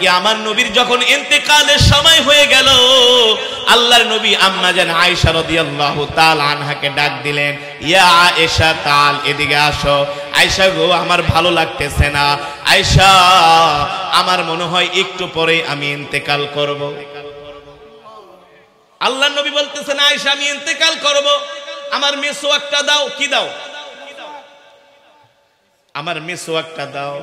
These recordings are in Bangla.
কি আমার নবীর যখন ইন্তেকালের সময় হয়ে গেল, আল্লাহর নবী আম্মা জান আয়েশা রাদিয়াল্লাহু তাআলা আনহাকে ডাক দিলেন, ইয়া আয়েশা তাল, এদিকে আসো। আয়েশা গো, আমার ভালো লাগতেছে না। আয়েশা, আমার মনে হয় একটু পরে আমি ইন্তেকাল করব। আল্লাহর নবী বলতেছেন, আয়েশা, আমি ইন্তেকাল করব। আমার মেসোয়াকটা দাও, কি দাও? আমার মেসোয়াকটা দাও।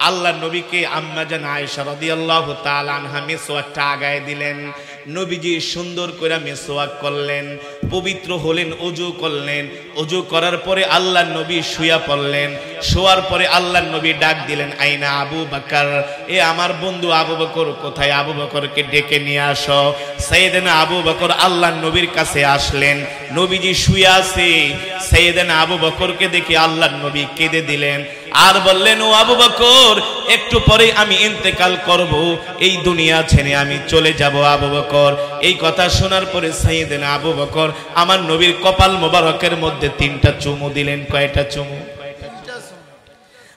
আল্লাহ নবীকে আম্মাজান আয়েশা রাদিয়াল্লাহু তাআলা আনহা মিসওয়াকটা আগায় দিলেন। নবীজি সুন্দর করে মেসোয়াক করলেন, পবিত্র হলেন, অজু করলেন। অজু করার পরে আল্লাহ নবী শুয়া পড়লেন। শোয়ার পরে আল্লাহ নবী ডাক দিলেন, আইনা আবু বকর, এ আমার বন্ধু আবু বকর, কোথায় আবু বকরকে ডেকে নিয়ে আসো? সাইয়েদনা আবু বকর আল্লাহ নবীর কাছে আসলেন। নবীজি শুয়ে আছে সাইয়েদনা আবু বকরকে দেখে আল্লাহ নবী কেঁদে দিলেন। আর বললেন, ও আবু বকর, একটু পরে আমি ইন্তেকাল করব, এই দুনিয়া ছেড়ে আমি চলে যাব আবু বকর। এই কথা শোনার পরে সাইয়েদনা আবু বকর আমার নবীর কপাল মোবারকের মধ্যে তিনটা চুমু দিলেন। কয়টা চুমু?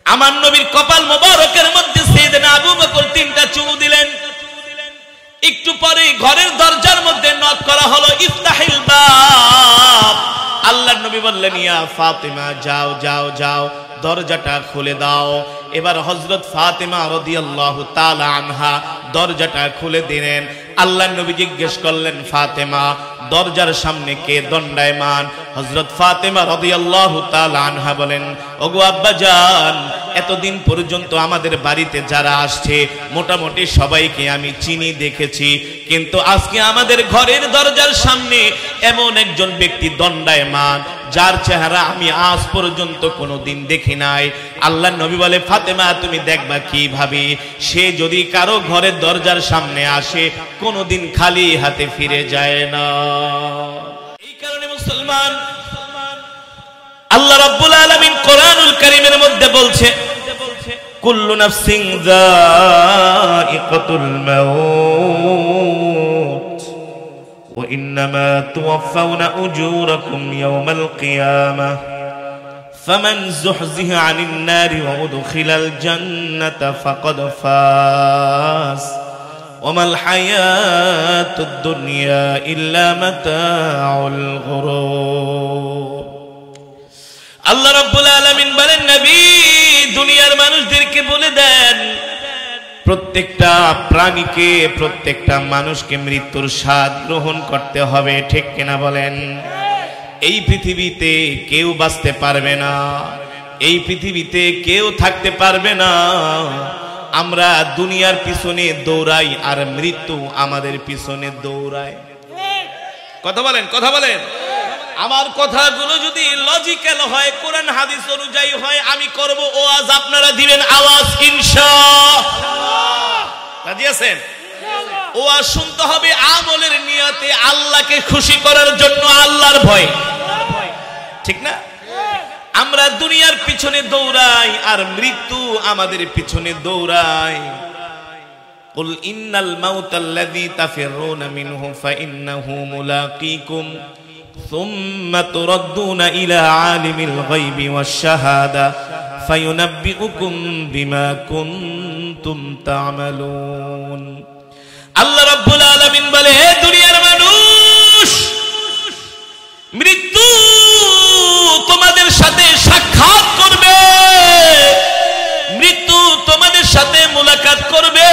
আমার নবীর কপাল মোবারকের মধ্যে সাইয়েদনা আবু বকর তিনটা চুমু দিলেন। একটু পরে ঘরের দরজার মধ্যে নক করা হলো, ইফতাহিল বাব। আল্লাহর নবী বললেন, ইয়া ফাতিমা, যাও যাও যাও, দরজাটা খুলে দাও। এবার হজরত ফাতেমা রাদিয়াল্লাহু তাআলা আনহা দরজাটা খুলে দিলেন। আল্লাহ নবী জিজ্ঞেস করলেন, ফাতেমা, দরজার সামনে কে দণ্ডায়মান? হজরত ফাতেমা রদিয়াল্লাহ তাআলা আনহা বলেন, ওগো আব্বা জান এতদিন পর্যন্ত আমাদের বাড়িতে যারা আসছে, মোটামুটি সবাইকে আমি চিনি, দেখেছি। কিন্তু আজকে আমাদের ঘরের দরজার সামনে এমন একজন ব্যক্তি দণ্ডায়মান, যার চেহারা আমি আজ পর্যন্ত কোনোদিন দেখি নাই। আল্লাহ নবী বলে, ফাতেমা, তুমি দেখবা কীভাবে? সে যদি কারও ঘরের দরজার সামনে আসে, কোনোদিন খালি হাতে ফিরে যায় না। এই কারণে মুসলমান আল্লাহ রাব্বুল আলামিন কোরআনুল কারীমের মধ্যে বলছে কুল্লু নাফসিন যায়িকাতুল মাউত وإنما توفون أجوركم يوم القيامة فمن زحزح عن النار وأدخل الجنة فقد فاز وما الحياة الدنيا إلا متاع الغرور আল্লাহ রব্বুল আলামিন বলেন, নবী, দুনিয়ার মানুষদেরকে বলে দেন, প্রত্যেকটা প্রাণীকে, প্রত্যেকটা মানুষকে মৃত্যুর স্বাদ গ্রহণ করতে হবে, ঠিক কিনা বলেন? এই পৃথিবীতে কেউ বাঁচতে পারবে না, এই পৃথিবীতে কেউ থাকতে পারবে না। আমরা দুনিয়ার পিছনে দৌড়াই আর মৃত্যু আমাদের পিছনে দৌড়ায়। কথা বলেন কথা বলেন। আমার কথাগুলো যদি লজিক্যাল হয় কোরআন হাদিস অনুযায়ী হয় আমি করব ওয়াজ আপনারা দিবেন আওয়াজ ইনশা রাজি আছেন ওয়াজ শুনতে হবে আমলের নিয়তে আল্লাহকে খুশি করার জন্য আল্লাহর ভয় ঠিক না আমরা দুনিয়ার পিছনে দৌড়াই আর মৃত্যু আমাদের পিছনে দৌড়ায় قل إن الموت الذي تفرون منه فإنه ملاقيكم ثم تردون إلى عالم الغيب والشهادة فينبئكم بما كنتم تعملون আল্লাহ রাব্বুল আলামিন বলে হে দুনিয়ার মানুষ মৃত্যু তোমাদের সাথে সাক্ষাৎ করবে মৃত্যু তোমাদের সাথে মোলাকাত করবে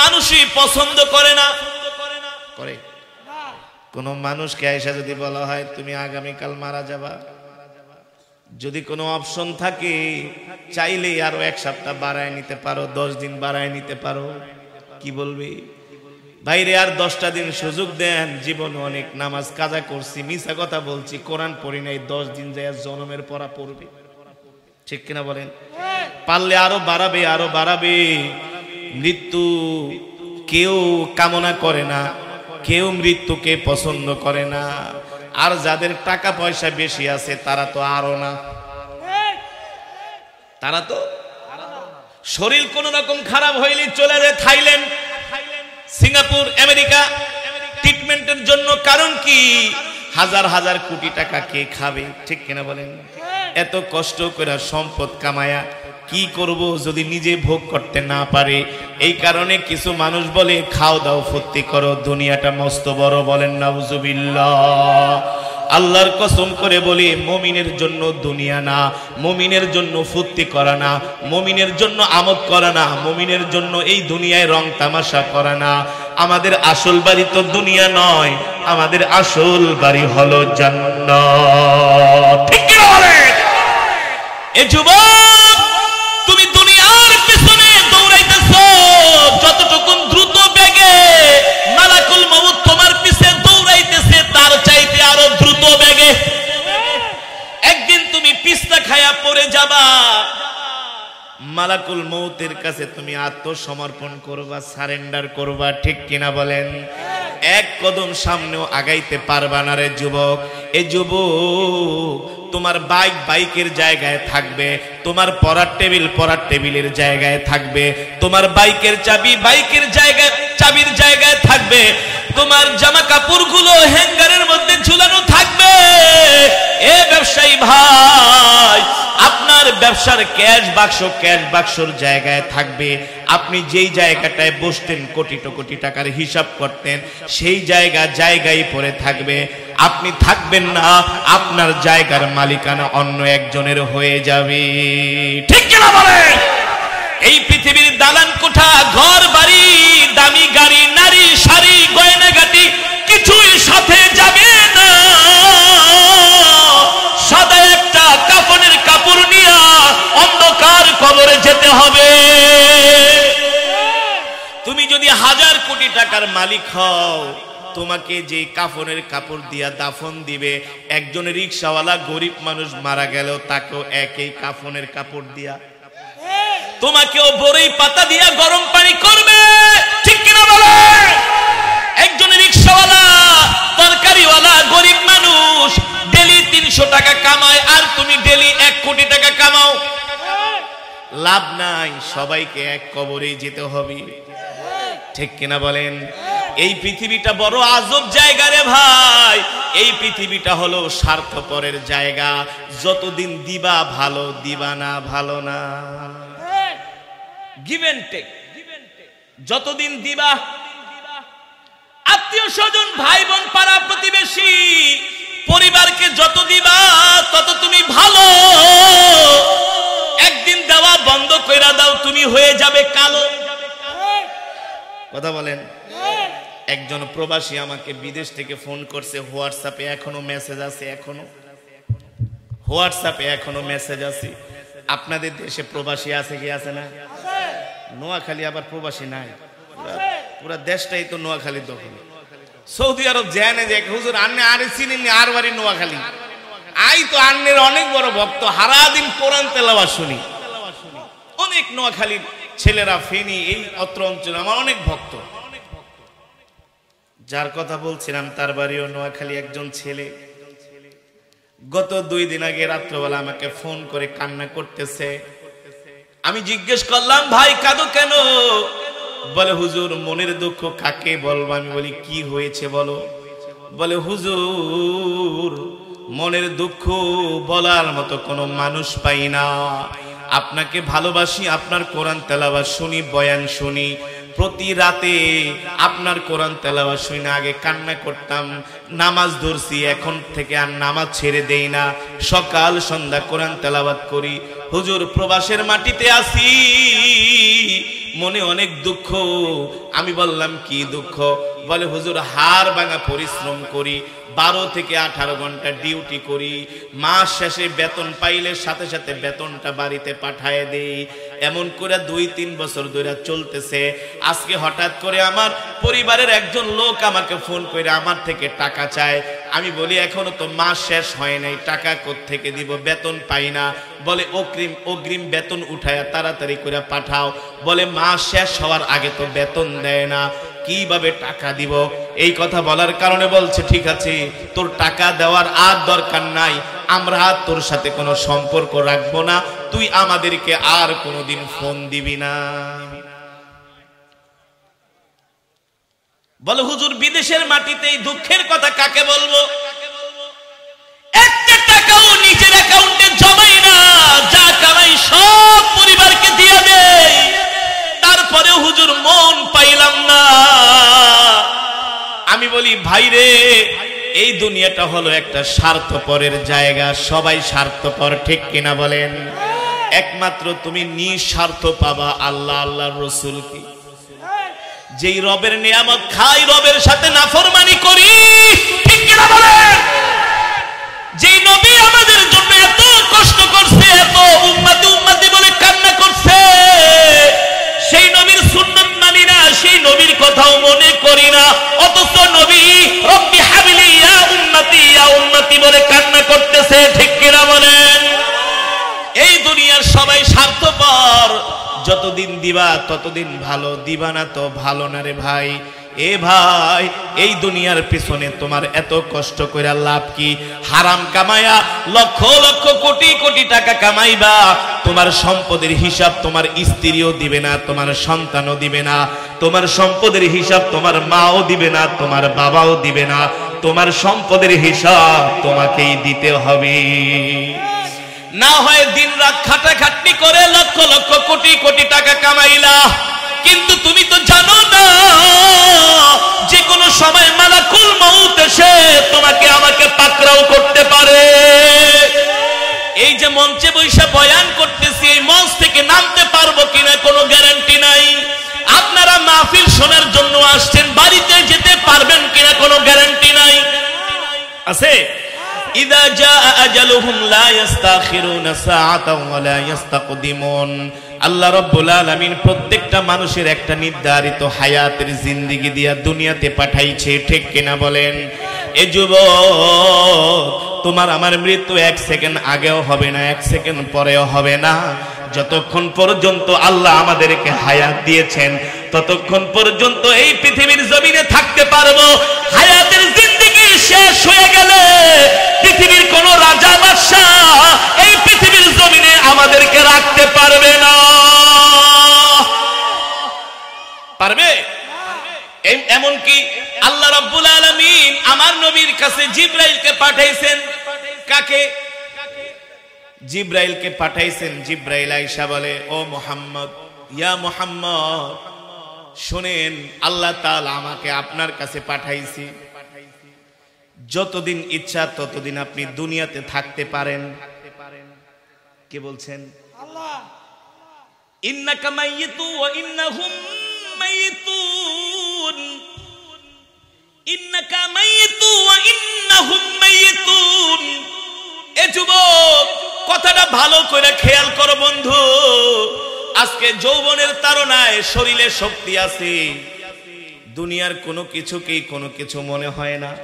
মানুষই পছন্দ করে না। করে। কোন মানুষকে আয়সা যদি বলা হয় তুমি আগামীকাল মারা যাবা। যদি কোনো অপশন থাকে চাইলে আরও এক সপ্তাহ বাড়ায় নিতে পারো দশ দিন বাড়ায় নিতে পারো। কি বলবি? ভাইরে আর দশটা দিন সুযোগ দেন জীবন অনেক নামাজ কাজা করছি মিশা কথা বলছি কোরআন পড়ি নাই দশ দিন যায় জনমের পড়া পড়বে। ঠিক কিনা বলেন? পারলে আরও বাড়াবে আরও বাড়াবে। মৃত্যু কেউ কামনা করে না, কেউ মৃত্যুকে পছন্দ করে না। আর যাদের টাকা পয়সা বেশি আছে, তারা তো আরও না। তারা তো শরীর কোন রকম খারাপ হইলে চলে যায় থাইল্যান্ড, সিঙ্গাপুর, আমেরিকা। ট্রিটমেন্টের জন্য কারণ কি? হাজার হাজার কোটি টাকা কে খাবে, ঠিক কিনা বলেন? এত কষ্ট করে সম্পদ কামায়া কি করব যদি নিজে ভোগ করতে না পারে? এই কারণে কিছু মানুষ বলে, খাও দাও, ফুর্তি করো, দুনিয়াটা মস্ত বড়, বলেন, নাউজুবিল্লাহ। আল্লাহর কসম করে বলি, মমিনের জন্য দুনিয়া না, মমিনের জন্য ফুর্তি করা না, মমিনের জন্য আমদ করা না, মমিনের জন্য এই দুনিয়ায় রং তামাশা করা না। আমাদের আসল বাড়ি তো দুনিয়া নয়, আমাদের আসল বাড়ি হলো জান্নাত। ঠিক না এ যুবক তুমি দুনিয়ার পিছনে দৌড়াইতেছ যতটুকু দ্রুত বেগে মালাকুল মউত তোমার পিছে দৌড়াইতেছে, তার চাইতে আরও দ্রুত বেগে। একদিন তুমি পিস্তা খায়া পড়ে যাবা। মালাকুল মৌতের কাছে তুমি আত্মসমর্পণ করবা, সারেন্ডার করবা, ঠিক কিনা বলেন? এক কদম সামনেও আগাইতে পারবা না রে যুবক। এ যুবক, তোমার বাইক বাইকের জায়গায় থাকবে, তোমার পড়ার টেবিল পড়ার টেবিলের জায়গায় থাকবে, তোমার বাইকের চাবি বাইকের জায়গায় চাবির জায়গায় থাকবে। তোমার জামা কাপড়গুলো হ্যাঙ্গারের মধ্যে ঝুলানো থাকবে। এ ব্যবসায়ী ভাই, আপনার ব্যবসার ক্যাশ বাক্স ক্যাশ বাক্সর জায়গায় থাকবে। আপনি যেই জায়গাটায় বসতেন কোটি কোটি টাকার হিসাব করতেন, সেই জায়গা জায়গায় পড়ে থাকবে। আপনি থাকবেন না, আপনার জায়গার মালিকানা অন্য একজনের হয়ে যাবে। ঠিক কিনা বলেন? এই পৃথিবীর দালান কোঠা, ঘর, বাড়ি, দামি গাড়ি, নারী, শাড়ি গয়নাগাটি কিছুই সাথে যাবে না। সাদা একটা কাপড়ের কাপড় নিয়ে অন্ধকার কবরে যেতে হবে। তুমি যদি হাজার কোটি টাকার মালিক হও, তোমাকে যে কাফনের কাপড় দিয়া দাফন দিবে, একজন রিক্সাওয়ালা গরিব মানুষ মারা গেল, তাকেও একই কাফনের কাপড় দিয়া তোমাকেও বড়ই পাতা দিয়া গরম পানি করবে। ঠিক কিনা বলে? একজন রিক্সাওয়ালা, তরকারিওয়ালা, গরিব মানুষ, ডেলি তিনশো টাকা কামায়, আর তুমি ডেলি এক কোটি টাকা কামাও। লাভ নাই, সবাইকে এক কবরেই যেতে হবে। ঠিক কিনা বলেন? এই পৃথিবীটা বড় আজব জায়গা রে ভাই। এই পৃথিবীটা হলো স্বার্থপরের জায়গা। যতদিন দিবা ভালো, দিবা না ভালো না। যতদিন দিবা, আত্মীয় স্বজন ভাই বোন পাড়া প্রতিবেশী, পরিবারকে যত দিবা, তত তুমি ভালো। একদিন দেওয়া বন্ধ কইরা দাও, তুমি হয়ে যাবে কালো। কথা বলেন? একজন প্রবাসী আমাকে বিদেশ থেকে ফোন করছে, হোয়াটসঅ্যাপে এখনও মেসেজ আছে, এখনও। হোয়াটসঅ্যাপে এখনও মেসেজ আছে। আপনাদের দেশে প্রবাসী আছে কি আছে না? নোয়াখালী আবার প্রবাসী নাই। পুরা- দেশটাই তো নোয়াখালী দখল। সৌদি আরব জেনে যে হুজুর আন্নে আরে চিনেননি আর বাড়ি নোয়াখালী। আই তো আন্নের অনেক বড় ভক্ত হারাদিন কোরআন তেলাওয়া শুনি। অনেক নোয়াখালীর ছেলেরা ফেনি এই অত্র অঞ্চলে আমার অনেক ভক্ত। যার কথা বলছিলাম তার বাড়িও নোয়াখালী একজন ছেলে। গত দুই দিন আগে রাত্রবেলা আমাকে ফোন করে কান্না করতেছে। আমি জিজ্ঞেস করলাম, ভাই, কাঁদো কেন? বলে, হুজুর, মনের দুঃখ কাকে বলব? আমি বলি, কি হয়েছে বলো? বলে, হুজুর, মনের দুঃখ বলার মতো কোনো মানুষ পাই না। আপনাকে ভালোবাসি, আপনার কোরআন তেলাবাস শুনি, বয়ান শুনি প্রতি রাতে আপনার কোরআন তেলাওয়াত শুনি আগে কান্না করতাম, নামাজ ধরছি, এখন থেকে আর নামাজ ছেড়ে দেই না। সকাল, সন্ধ্যা কোরআন তেলাওয়াত করি। হুজুর প্রবাসের মাটিতে আসি মনে অনেক দুঃখ। আমি বললাম, কি দুঃখ? বলে, হুজুর হার ভাঙা পরিশ্রম করি, বারো থেকে আঠারো ঘণ্টা ডিউটি করি, মাস শেষে বেতন পাইলে সাথে সাথে বেতনটা বাড়িতে পাঠায় দেই। এমন করে দুই, তিন বছর ধরে চলতেছে। আজকে হঠাৎ করে আমার পরিবারের একজন লোক আমাকে ফোন করে আমার থেকে টাকা চায়। আমি বলি, এখনও তো মাস শেষ হয় নাই, টাকা থেকে দিব? বেতন পাই না। বলে, অগ্রিম অগ্রিম বেতন উঠায় তাড়াতাড়ি করে পাঠাও। বলে, মাস শেষ হওয়ার আগে তো বেতন দেয় না। কীভাবে টাকা দিব? এই কথা বলার কারণে বলছে, ঠিক আছে, তোর টাকা দেওয়ার আর দরকার নাই। আমরা তোর সাথে কোনো সম্পর্ক রাখব না। তুই আমাদেরকে আর কোনোদিন ফোন দিবি না। বল, হুজুর, বিদেশের মাটিতে এই দুঃখের কথা কাকে বলব? পাইলাম না। আমি বলি ভাইরে এই দুনিয়াটা হলো একটা স্বার্থপরের জায়গা। সবাই স্বার্থপর, ঠিক কিনা বলেন? একমাত্র তুমি নিঃস্বার্থ পাবা আল্লাহ আল্লাহ রসুল কি যেই রবের নিয়ামত খাই, রবের সাথে নাফরমানি করি, ঠিক কিনা বলেন? যেই নবী আমাদের জন্য এত কষ্ট করছে, এত উম্মাতি উম্মাতি বলে কান্না করছে, সেই নবীর না সেই নবীর কথাও মনে করি না। অথচ নবী, রব্বি হাবিলি ইয়া উম্মতি ইয়া উম্মতি বলে কান্না করতেছে, ঠিক কিনা বলেন? এই দুনিয়ার সবাই স্বার্থপর। যতদিন দিবা, ততদিন ভালো। দিবা না তো ভালো না রে ভাই। এ ভাই, এই দুনিয়ার পেছনে তোমার এত কষ্ট করে লাভ কি? হারাম কামায়া লক্ষ লক্ষ কোটি কোটি টাকা কামাইবা। তোমার সম্পদের হিসাব তোমার স্ত্রীও দিবে না, তোমার সন্তানও দিবে না। তোমার সম্পদের হিসাব তোমার মাও দিবে না, তোমার বাবাও দিবে না। তোমার সম্পদের হিসাব তোমাকেই দিতে হবে। না হয় দিন রাত খাটাখাটনি করে লক্ষ লক্ষ কোটি কোটি টাকা কামাইলা। কিন্তু তুমি তো জানো না যে কোনো সময় মালাকুল মৌত এসে তোমাকে আমাকে পাকড়াও করতে পারে। এই যে মঞ্চে বৈশা বয়ান করতেছি, এই মঞ্চ থেকে নামতে পারব কিনা কোনো গ্যারান্টি নাই। আপনারা মাহফিল শোনার জন্য আসছেন, বাড়িতে যেতে পারবেন কিনা কোনো গ্যারান্টি নাই। আছে? ইদা জা আজালুহুম লা ইস্তাখিরুনা সাআতাও ওয়া লা ইস্তাকদিমুন আল্লাহ রাব্বুল আলামিন প্রত্যেকটা মানুষের একটা নির্ধারিত হায়াতের জিন্দেগি দিয়া দুনিয়াতে পাঠাইছে, ঠিক কিনা বলেন? এ যুবক, তোমার আমার মৃত্যু এক সেকেন্ড আগেও হবে না, এক সেকেন্ড পরেও হবে না। যতক্ষণ পর্যন্ত আল্লাহ আমাদেরকে হায়াত দিয়েছেন, ততক্ষণ পর্যন্ত এই পৃথিবীর জমিনে থাকতে পারব। হায়াতের জিন্দেগি শেষ হয়ে গেলে পৃথিবীর কোন রাজা বাদশাহ এই পৃথিবীর জমিনে আমাদেরকে রাখতে পারবে না। পারবে? এমনকি আল্লাহ রাব্বুল আলামিন আমার নবীর কাছে জিব্রাইলকে পাঠাইছেন। কাকে? জিব্রাইলকে পাঠাইছেন। জিব্রাইল আইসা বলে, ও মোহাম্মদ, ইয়া মোহাম্মদ, শোনেন, আল্লাহ তাআলা আমাকে আপনার কাছে পাঠাইছি। যতদিন ইচ্ছা ততদিন আপনি দুনিয়াতে থাকতে পারেন। কে বলছেন? ইন্নাকা মাইয়িতু ওয়া ইন্নাহুম মাইয়িতুন। ইন্নাকা মাইয়িতু ওয়া ইন্নাহুম মাইয়িতুন। এ যুবক কথাটা ভালো করে খেয়াল করো বন্ধু। আজকে যৌবনের তাড়নায় শরীরে শক্তি আছে। দুনিয়ার কোনো কিছুকেই কোনো কিছু মনে হয় না।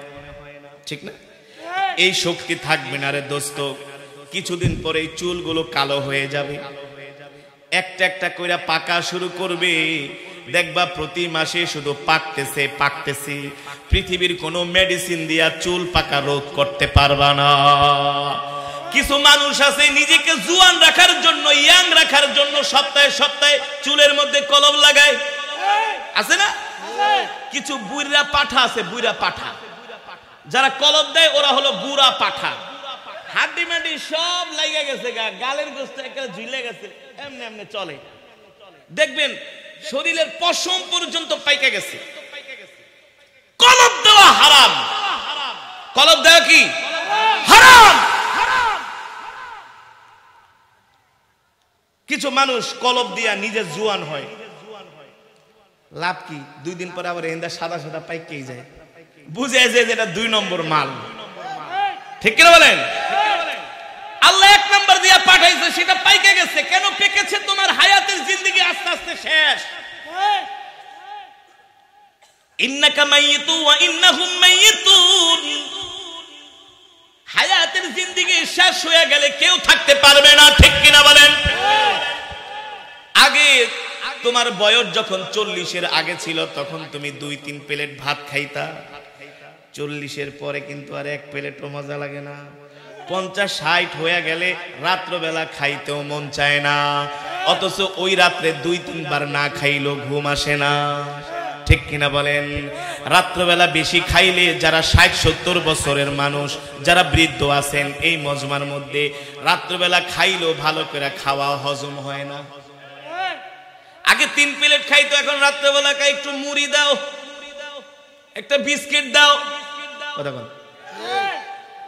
ঠিক না? এই শক্তি থাকবে না রে দোস্ত। কিছুদিন পরে এই চুলগুলো কালো হয়ে যাবে। একটা একটা কইরা পাকা শুরু করবে। দেখবা প্রতি মাসে শুধু পাকতেছে পাকতেছে। পৃথিবীর কোনো মেডিসিন দিয়া চুল পাকা রোধ করতে পারবা না। কিছু মানুষ আছে নিজেকে জুয়ান রাখার জন্য, ইয়াং রাখার জন্য সপ্তাহে সপ্তাহে চুলের মধ্যে কলম লাগায়। আছে না? কিছু বুইরা পাঠা আছে, বুইরা পাঠা। যারা কলম দেয়, ওরা হলো বুড়া পাঠা। হাড্ডি মাড্ডি সব লাইগা গেছে গা, গালের গোস্ত একটা ঝুলে গেছে, এমনি এমনি চলে। দেখবেন, শরীরের পশম পর্যন্ত পাইকা গেছে। কলব দেওয়া হারাম। কলব দেওয়া কি? হারাম। কিছু মানুষ কলব দিয়া নিজে জুয়ান হয়। লাভ কি? দুই দিন পরে আবার এন্দা সাদা সাদা পাইকেই যায়। বুঝে যে যেটা দুই নম্বর মাল। ঠিক কিনা বলেন? আল্লাহ এক নম্বর দিয়া পাঠাইছে, সেটা পাইকে গেছে। কেন পেকেছে? তোমার হায়াতের জিন্দগি আস্তে আস্তে শেষ। হায়াতের জিন্দগি শেষ হয়ে গেলে কেউ থাকতে পারবে না, ঠিক কিনা বলেন? আগে তোমার বয়স যখন চল্লিশের আগে ছিল, তখন তুমি দুই, তিন প্লেট ভাত খাইতা। চল্লিশের পরে কিন্তু আর এক প্লেটও মজা লাগে না। পঞ্চাশ ষাট হয়ে গেলে রাত্রবেলা খাইতেও মন চায় না। অথচ ওই রাত্রে দুই তিনবার না খাইলেও ঘুম আসে না। ঠিক কিনা বলেন? রাত্রবেলা বেশি খাইলে যারা ষাট সত্তর বছরের মানুষ, যারা বৃদ্ধ আছেন, এই মজমার মধ্যে রাত্রবেলা খাইলেও ভালো করে খাওয়া হজম হয় না। আগে তিন প্লেট খাইতো, এখন রাত্রেবেলা একটু মুড়ি দাও, একটা বিস্কিট দাও। কথা বল।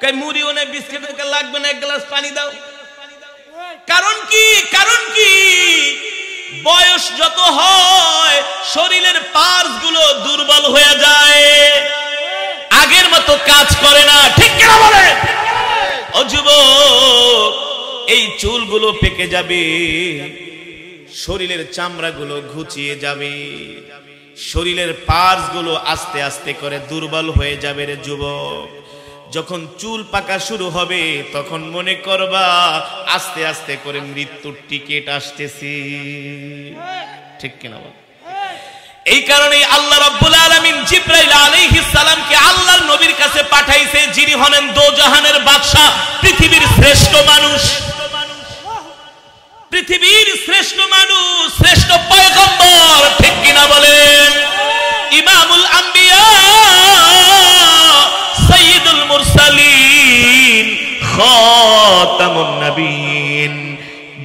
কাই, মুড়িও নেই বিস্কিট লাগবে না, এক গ্লাস পানি দাও। কারণ কি? কারণ কি? বয়স যত হয়, শরীরের পার্সগুলো দুর্বল হয়ে যায়। আগের মতো কাজ করে না, ঠিক কিনা বলে? ও যুবক, এই চুলগুলো পেকে যাবে, শরীরের চামড়াগুলো ঘুচিয়ে যাবে, শরীরের পার্সগুলো আস্তে আস্তে করে দুর্বল হয়ে যাবে রে যুবক। যখন চুল পাকা শুরু হবে, তখন মনে করবা, আস্তে আস্তে করে মৃত্যুর টিকিট আসতেছি। ঠিক কিনা বল? এই কারণে আল্লাহ রাব্বুল আলামিন জিব্রাইল আলাইহিস সালামকে আল্লাহর নবীর কাছে পাঠাইছে, যিনি হলেন দোজাহানের বাদশা পৃথিবীর শ্রেষ্ঠ মানুষ। পৃথিবীর শ্রেষ্ঠ মানুষ, শ্রেষ্ঠ পয়গম্বর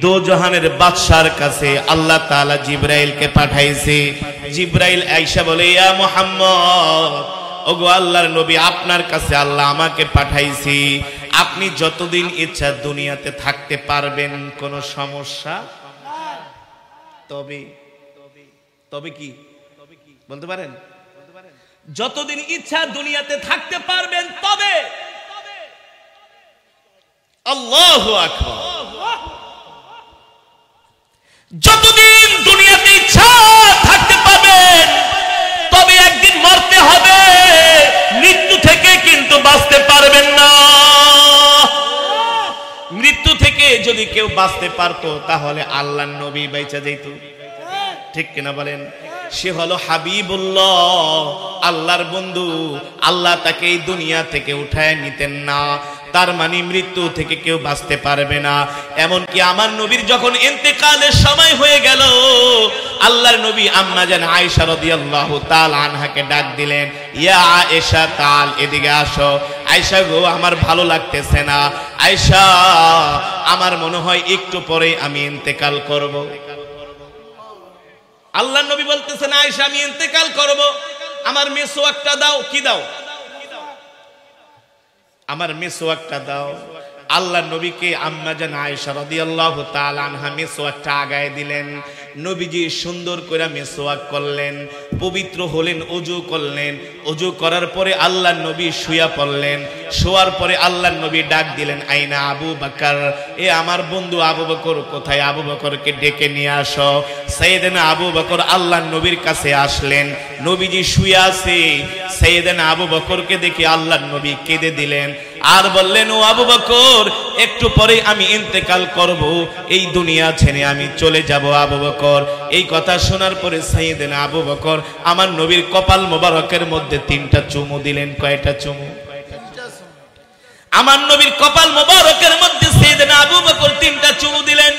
দো জাহানের বাদশার কাছে আল্লাহ জিব্রাইলকে পাঠাইছে। জিব্রাইল বলে, ইয়া ওগো আল্লাহর নবী, আপনার কাছে আল্লাহ আমাকে পাঠাইছি। আপনি যতদিন ইচ্ছা দুনিয়াতে থাকতে পারবেন, কোনো সমস্যা তবে তবে কি? বলতে পারেন? যতদিন ইচ্ছা দুনিয়াতে থাকতে পারবেন, তবে আল্লাহ যতদিন দুনিয়াতে ইচ্ছা থাকতে পাবেন তবে একদিন মরতে হবে। মৃত্যু থেকে কিন্তু বাঁচতে পারবেন না। মৃত্যু থেকে যদি কেউ বাঁচতে পারতো, তাহলে আল্লাহ নবী বাইচা যেত। ঠিক কিনা বলেন? সে হলো হাবিবুল্লাহ। আল্লাহর বন্ধু। আল্লাহ তাকে এই দুনিয়া থেকে উঠায় নিতেন না। তার মানে মৃত্যু থেকে কেউ বাঁচতে পারবে না। এমনকি আমার নবীর যখন ইন্তেকালের সময় হয়ে গেল, আল্লাহর নবী আম্মা জান আয়েশা রাদিয়াল্লাহু তাআলা আনহাকে ডাক দিলেন, ইয়া আয়েশা, তাল, এদিকে আসো। আয়েশা গো, আমার ভালো লাগতেছে না। আয়েশা, আমার মনে হয় একটু পরে আমি ইন্তেকাল করব। আল্লাহ নবী বলতেছেন, আয়েশা, আমি ইন্তেকাল করব। আমার মেসোয়াকটা দাও, কি দাও? আমার মেসোয়াকটা দাও। আল্লাহ নবীকে আম্মা জান আয়েশা রাদিয়াল্লাহু তাআলা আনহা মেসোয়াকটা আগায় দিলেন। নবীজি সুন্দর করে মেসোয়াক করলেন, পবিত্র হলেন, অজু করলেন। অজু করার পরে আল্লাহ নবী শুয়া পড়লেন। শোয়ার পরে আল্লাহ নবী ডাক দিলেন, আইনা আবু বকর, এ আমার বন্ধু আবু বকর, কোথায়? আবু বকরকে ডেকে নিয়ে আসো। সাইয়েদেনা আবু বকর আল্লাহ নবীর কাছে আসলেন। নবীজি শুয়ে আছে। সাইয়েদেনা আবু বকরকে দেখে আল্লাহ নবী কেঁদে দিলেন। আর বললেন, ও আবু বকর, একটু পরে আমি ইন্তেকাল করব। এই দুনিয়া ছেড়ে আমি চলে যাব আবু বকর। এই কথা শোনার পরে সাইয়েদেনা আবু বকর আমার নবীর কপাল মোবারকের মধ্যে তিনটা চুমু দিলেন। কয়টা চুমু? আমার নবীর কপাল মোবারকের মধ্যে সাইয়েদেনা আবু বকর তিনটা চুমু দিলেন।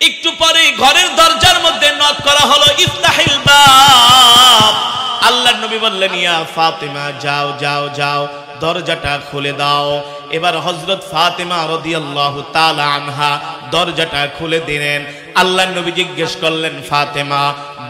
একটু পরে ঘরের দরজার মধ্যে নক করা হলো, ইফতাহিল বাব। আল্লাহ নবী বললেন, ইয়া ফাতিমা, যাও যাও যাও। দরজাটা খুলে দাও। এবার হজরত ফাতেমা রদিয়াল্লাহ তালা আনহা দরজাটা খুলে দিলেন। আল্লাহ নবী জিজ্ঞেস করলেন, ফাতেমা,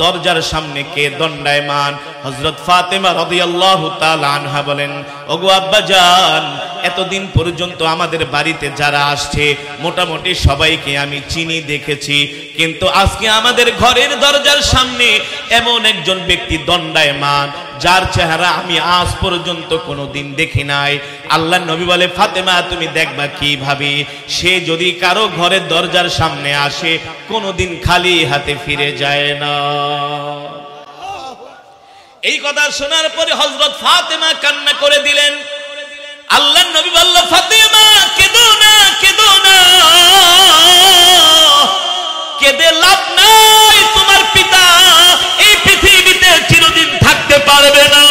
দরজার সামনে কে দণ্ডায়মান? হজরত ফাতেমা রদিয়াল্লাহ তালা আনহা বলেন, ওগো আব্বা জান এতদিন পর্যন্ত আমাদের বাড়িতে যারা আসছে, মোটামুটি সবাইকে আমি চিনি, দেখেছি। কিন্তু আজকে আমাদের ঘরের দরজার সামনে এমন একজন ব্যক্তি দণ্ডায়মান, যার চেহারা আমি আজ পর্যন্ত কোনোদিন দেখি নাই। আল্লাহ নবী বলে, ফাতেমা, তুমি দেখবা কীভাবে? সে যদি কারও ঘরের দরজার সামনে আসে, কোনোদিন খালি হাতে ফিরে যায় না। এই কথা শোনার পরে হজরত ফাতেমা কান্না করে দিলেন। আল্লাহ নবী বলল, ফাতেমা, কেঁদো না কেঁদো না। কেঁদে লাভ নাই তোমার পিতা। এই পৃথিবীতে চিরদিন থাকতে পারবে না।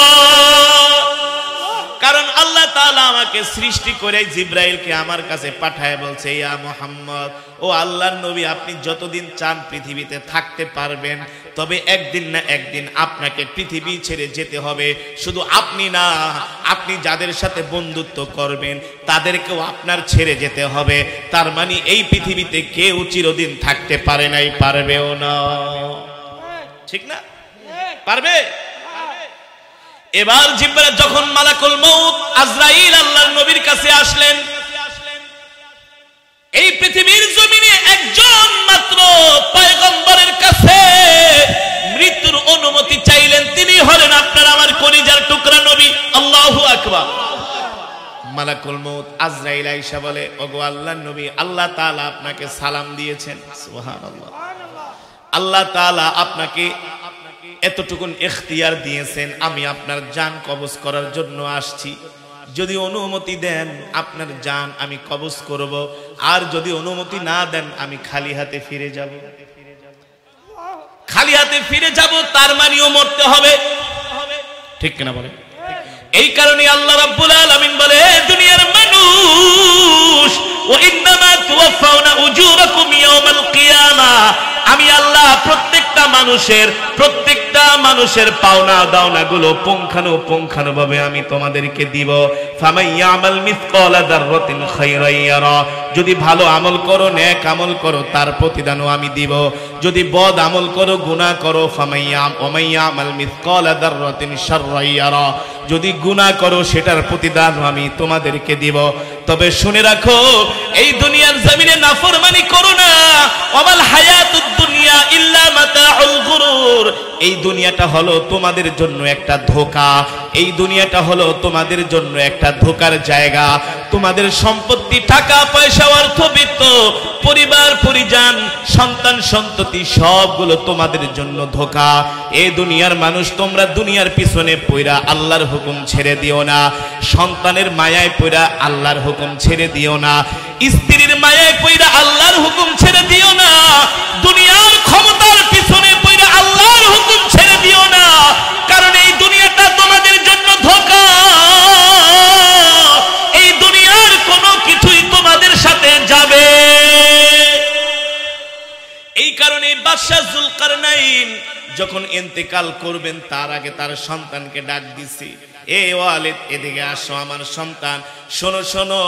কারণ আল্লাহ তাআলা আমাকে সৃষ্টি করে জিব্রাইলকে আমার কাছে পাঠায় বলছে, ইয়া মোহাম্মদ, ও আল্লাহর নবী, আপনি যতদিন চান পৃথিবীতে থাকতে পারবেন, তবে একদিন না একদিন আপনাকে পৃথিবী ছেড়ে যেতে হবে। শুধু আপনি না, আপনি যাদের সাথে বন্ধুত্ব করবেন, তাদেরকেও আপনার ছেড়ে যেতে হবে। তার মানে এই পৃথিবীতে কেউ চিরদিন থাকতে পারে নাই, পারবেও না। ঠিক না? পারবে? এবার জিব্রা যখন মালাকুল মউত আজরাইল আল্লাহর নবীর কাছে আসলেন, এই পৃথিবীর জমিনে একজন মাত্র পয়গম্বরের কাছে মৃত্যুর অনুমতি চাইলেন। তিনি হলেন আপনার আমার কলিজার টুকরা নবী। আল্লাহু আকবার। মালাকুল মউত আজরাইল আয়েশা বলে, ওগো আল্লাহর নবী, আল্লাহ তাআলা আপনাকে সালাম দিয়েছেন। সুবহানাল্লাহ। আল্লাহ তাআলা আপনাকে এতটুকুন এখতিয়ার দিয়েছেন, আমি আপনার জান কবজ করার জন্য আসছি। যদি অনুমতি দেন, আপনার জান আমি কবজ করব। আর যদি অনুমতি না দেন, আমি খালি হাতে ফিরে যাব। খালি হাতে ফিরে যাব, তার মানিও মরতে হবে। ঠিক কিনা বলে এই কারণে আল্লাহ রাব্বুল আলামিন বলে "হে দুনিয়ার মানুষ, ওয়া ইন্নামা তুওয়াফাউনা উজুরাকুম ইয়াওমাল কিয়ামা। আমি আল্লাহ প্রত্যেকটা মানুষের প্রত্যেকটা মানুষের পাওনা দাওনা গুলো পুঙ্খানু পুঙ্খানু ভাবে আমি তোমাদেরকে দিব। যদি ভালো আমল করো, নেক আমল করো, তার প্রতিদানও আমি দিব। যদি বদ আমল করো, গুনাহ করো যদি গুনাহ করো, সেটার প্রতিদান আমি তোমাদেরকে দিব। তবে শুনে রাখো, এই দুনিয়ার জমিনে নাফরমানি করো না। ওয়ামাল হায়াতুদ দুনিয়া ইল্লা মাতাউল গুরুর এই দুনিয়াটা হলো তোমাদের জন্য একটা ধোকা। এই দুনিয়াটা হলো তোমাদের জন্য একটা ধোকার জায়গা। তোমাদের সম্পত্তি, টাকা, পয়সা অর্থবিত্ত পরিবার, পরিজন, সন্তান, সন্ততি, সবগুলো তোমাদের জন্য ধোকা। এই দুনিয়ার মানুষ, তোমরা দুনিয়ার পিছনে পইরা আল্লাহর হুকুম ছেড়ে দিও না। সন্তানের মায়ায় পইরা আল্লাহর হুকুম ছেড়ে দিও না। স্ত্রীর মায়ায় পইরা আল্লাহর হুকুম ছেড়ে দিও না। দুনিয়ার ক্ষমতার আল্লাহর হুকুম ছেড়ে দিও না, কারণ এই দুনিয়াটা তোমাদের জন্য ধোকা। এই দুনিয়ার কোনো কিছুই তোমাদের সাথে যাবে। এই কারণে বাদশাহ জুলকারনাইন যখন ইন্তেকাল করবেন, তার আগে তার সন্তানকে ডাক দিছি। এ ওয়ালিদ, এদিকে আসো আমার সন্তান। শোনো শোনো,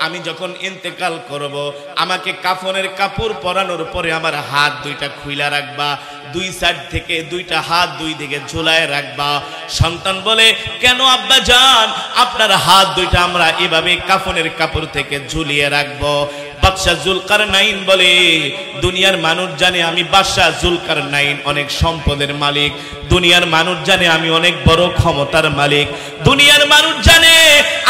আমি যখন ইন্তেকাল করব, আমাকে কাফনের কাপড় পরানোর পরে আমার হাত দুইটা খুইলা রাখবা, দুই সাইড থেকে দুইটা হাত দুই দিকে ঝুলায় রাখবা। সন্তান বলে, কেন আব্বা যান আপনার হাত দুইটা আমরা এভাবে কাফনের কাপড় থেকে ঝুলিয়ে রাখব? বাদশাহ জুলকার নাইন বলে, দুনিয়ার মানুষ জানে আমি বাদশাহ জুলকার নাইন অনেক সম্পদের মালিক। দুনিয়ার মানুষ জানে আমি অনেক বড় ক্ষমতার মালিক। দুনিয়ার মানুষ জানে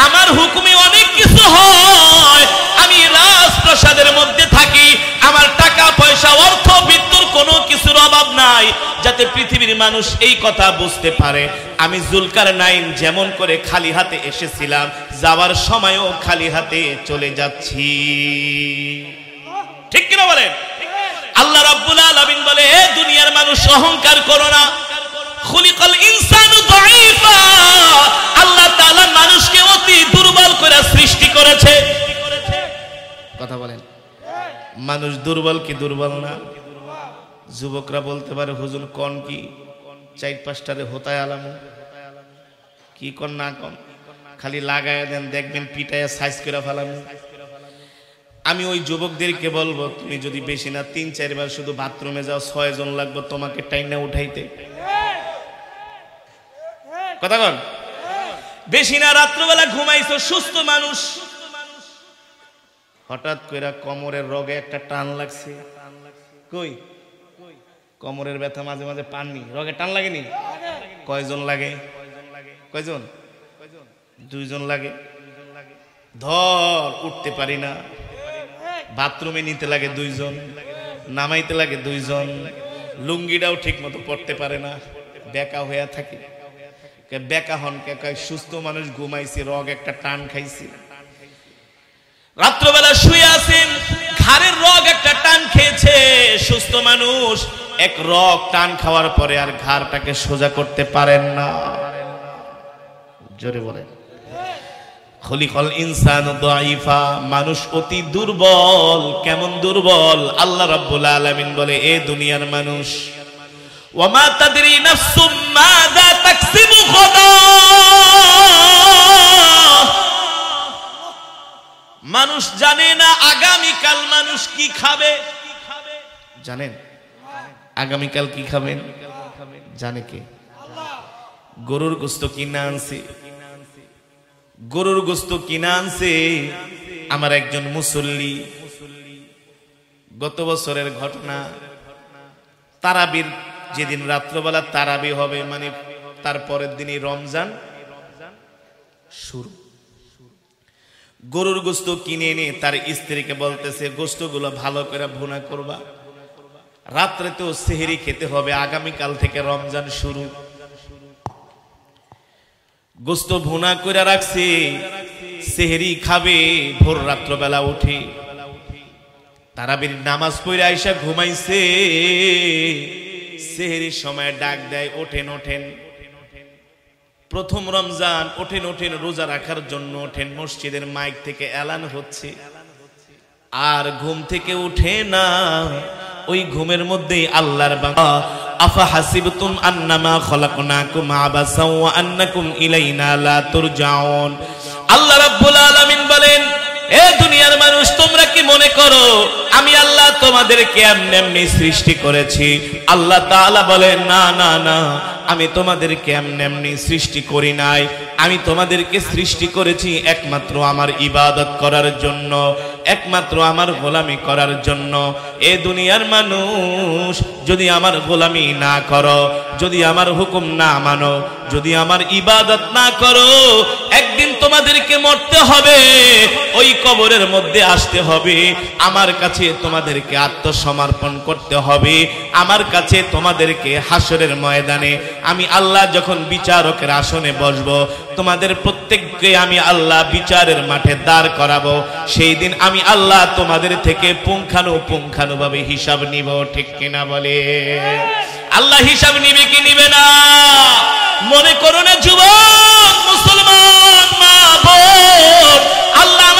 আমার হুকুমে অনেক কিছু হয়। আমি রাজপ্রাসাদের মধ্যে থাকি, আমার টাকা পয়সা অর্থ বিদ্যুর কোনো কিছুর অভাব নাই যাতে পৃথিবীর মানুষ এই কথা বুঝতে পারে। আমি জুলকার নাইন যেমন করে খালি হাতে এসেছিলাম যাওয়ার সময়ও খালি হাতে চলে যাচ্ছি। ঠিক কিনা বলেন? আল্লাহ রাব্বুল আলামিন বলে হে দুনিয়ার মানুষ অহংকার করো না। খুলিকাল ইনসানু দাঈফা। আল্লাহ তাআলা মানুষকে অতি দুর্বল করে সৃষ্টি করেছে। কথা বলেন। মানুষ দুর্বল কি দুর্বল না? যুবকরা বলতে পারে, হুজুর, কন কি? চার পাঁচটারে হোতায় আলামু। কি কন না কন? খালি লাগায় দেন, দেখবেন পিটায় সাইজ করে ফেলামু। আমি ওই যুবকদেরকে বলব, তুমি যদি বেশি না, তিন চারবার শুধু বাথরুমে যাও, ছয় জন লাগবে তোমাকে টাইনা উঠাইতে। কথা কন? বেশি না, রাত্রবেলা ঘুমাইছো, সুস্থ মানুষ। হঠাৎ করে কোমরের রোগে একটা টান লাগছে। কই? কোমরের ব্যথা, মাঝে মাঝে পাননি। রোগে টান লাগেনি? কয়জন লাগে? কয়জন? দুইজন লাগে। ধর, উঠতে পারি না। বাথরুমে নিতে লাগে দুইজন, নামাইতে লাগে দুইজন, লুঙ্গিটাও ঠিক মতো পড়তে পারে না। বেকা হইয়া থাকে। বেকা হন কে কয়, সুস্থ মানুষ ঘুমাইছি, রগ একটা টান খাইছি। রাত্রবেলা শুয়ে আছেন, ঘাড়ের রগ একটা টান খেয়েছে, সুস্থ মানুষ এক রক টান খাওয়ার পরে আর ঘাড়টাকে সোজা করতে পারেন না। জোরে বলেন। খলিকল ইনসান দাইফা মানুষ অতি দুর্বল, কেমন দুর্বল? আল্লাহ রাব্বুল আলামিন বলে, এ দুনিয়ার মানুষ, ওয়ামা তাদরি মাযা তাকসিবু মানুষ জানে না আগামীকাল মানুষ কি খাবে। জানেন? আগামীকাল কি খাবেন? জানে কে? গরুর গোস্ত কিনা আনছে। গরুর গোস্ত কিনা আনছে আমার একজন মুসল্লি। গত বছরের ঘটনা, তারাবির যেদিন রাত্রবেলা তারাবি হবে মানে তার পরের দিনই রমজান শুরু। গরুর গোস্ত কিনে এনে তার স্ত্রীকে বলতেছে, গোস্তগুলো ভালো করে ভুনা করবা। রাত্রে তো সেহেরি খেতে হবে। আগামীকাল থেকে রমজান শুরু। গোস্ত ভুনা করে রাখছে। সেহেরি খাবে, ভোর রাত্রবেলা উঠে। তারাবির নামাজ পড়ে আইসা ঘুমাইছে। সেহেরির সময় ডাক দেয়, ওঠেন ওঠেন। প্রথম রমজান, ওঠেন ওঠেন, রোজা রাখার জন্য ওঠেন। মসজিদের মাইক থেকে এলান হচ্ছে। আর ঘুম থেকে উঠে না। ওই ঘুমের মধ্যেই আল্লাহর আল্লাহ বলেন, এ দুনিয়ার মানুষ, তোমরা কি মনে করো, আমি আল্লাহ তোমাদেরকে এমনি সৃষ্টি করেছি? আল্লাহ তাআলা বলেন, না না না, আমি তোমাদেরকে এমনি এমনি সৃষ্টি করি নাই। আমি তোমাদেরকে সৃষ্টি করেছি একমাত্র আমার ইবাদত করার জন্য। একমাত্র আমার গোলামি করার জন্য। এ দুনিয়ার মানুষ যদি আমার গোলামি না করো, যদি আমার হুকুম না মানো, যদি আমার ইবাদত না করো তোমাদেরকে মরতে হবে, ওই কবরের মধ্যে আসতে হবে। আমার কাছে তোমাদেরকে আত্মসমর্পণ করতে হবে। আমার কাছে তোমাদেরকে হাসরের ময়দানে আমি আল্লাহ যখন বিচারকের আসনে বসবো, তোমাদের প্রত্যেককে আমি আল্লাহ বিচারের মাঠে দাঁড় করাবো। সেই দিন আমি আল্লাহ তোমাদের থেকে পুঙ্খানু পুঙ্খানু ভাবে হিসাব নিব, ঠিক কিনা বলে? আল্লাহ হিসাব নিবে কি নিবে না? মনে করো না, যুবক, মুসলমান! আল্লাহ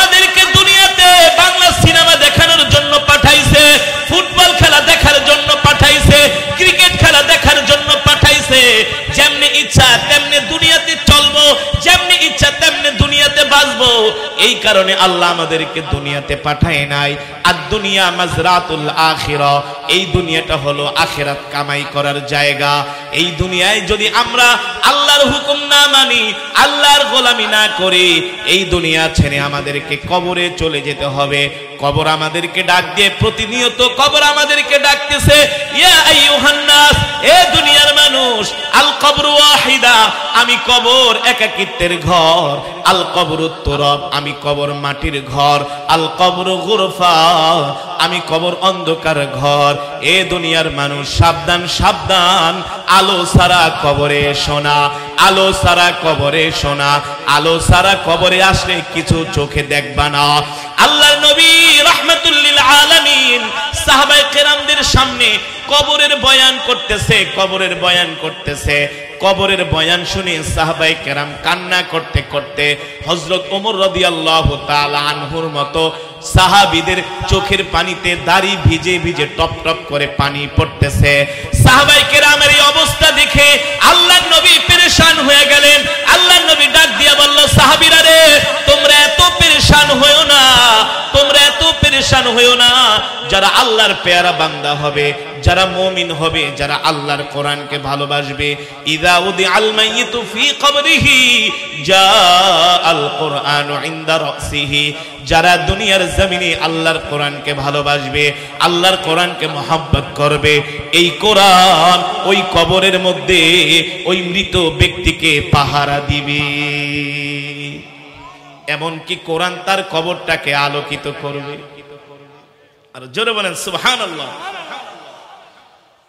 আল্লাহ নাই। আর দুনিয়া এই দুনিয়াটা হলো কামাই করার জায়গা। এই দুনিয়ায় যদি আমরা আল্লাহর হুকুম না মানি আল্লাহর গোলামি না করি, এই দুনিয়া ছেড়ে আমাদেরকে কবরে চলে যেতে হবে। কবর আমাদেরকে ডাক দিয়ে, প্রতিনিয়ত কবর আমাদেরকে ডাকতেছে এ দুনিয়ার মানুষ, আল কবর ওয়াহিদা, আমি কবর একাকিত্বের ঘর। আল কবর তুরব আমি কবর মাটির ঘর। আল কবর গুরফা আমি কবর অন্ধকার ঘর। এ দুনিয়ার মানুষ সাবধান সাবধান। আলো সারা কবরে সোনা আলো সারা কবরে সোনা আলো সারা কবরে আসলে কিছু চোখে দেখবা না। আল্লাহ নবী রহমতুল্লিল আলমিন সাহাবাই কেরামদের সামনে কবরের বয়ান করতেছে, কবরের বয়ান করতেছে। কবরের বয়ান শুনে সাহাবাই কেরাম কান্না করতে করতে হজরত ওমর রাদিয়াল্লাহু তাআলা আনহুর মতো সাহাবীদের চোখের পানিতে দাড়ি ভিজে ভিজে টপ টপ করে পানি পড়তেছে। সাহাবাই কেরামের এই অবস্থা দেখে আল্লাহ নবী পেরেশান হয়ে গেলেন। আল্লাহ নবী ডাক দিয়া বলল, সাহাবীরা রে, তোমরা এত পেরেশান হয়েও না, তোমরা পেরেশান হয়েও না। যারা আল্লাহর পেয়ারা বান্দা হবে, যারা মুমিন হবে, যারা আল্লাহর কোরআনকে ভালোবাসবে। ইদা উদি আল মাইয়িতু ফি কবরিহি জা আল কোরআন ইনদা রাসিহি যারা দুনিয়ার জমিনে আল্লাহর কোরআনকে ভালোবাসবে, আল্লাহর কোরআনকে মহাব্বত করবে, এই কোরআন ওই কবরের মধ্যে ওই মৃত ব্যক্তিকে পাহারা দিবে। এমনকি কোরআন তার কবরটাকে আলোকিত করবে। জোরে বলেন সুবহান আল্লাহ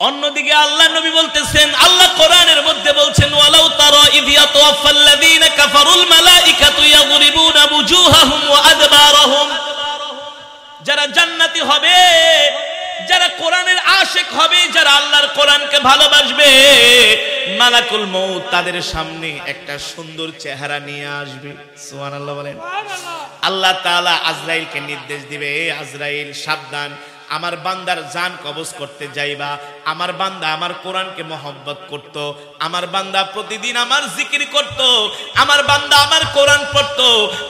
অন্যদিকে আল্লাহ নবী বলতেছেন, আল্লাহ কোরআনের মধ্যে বলছেন, ওয়ালাউ তারা ইযিয়া ইয়াতাওয়াফাল্লাযীনা কাফারুল মালাইকাতু ইয়াগরিবুনা বুজুহাহুম ওয়া আদবারহুম। যারা জান্নাতি হবে যারা কোরআনের আশেক হবে যারা আল্লাহর কোরআনকে ভালোবাসবে মালাকুল মৌ তাদের সামনে একটা সুন্দর চেহারা নিয়ে আসবে। সুবহানাল্লাহ বলেন। আল্লাহ তাআলা আজরাইলকে নির্দেশ দিবে আজরাইল সাবধান। আমার বান্দার জান কবজ করতে যাইবা, আমার বান্দা আমার কোরআনকে মহব্বত করত, আমার বান্দা প্রতিদিন আমার জিকির করত, আমার বান্দা আমার কোরআন পড়ত,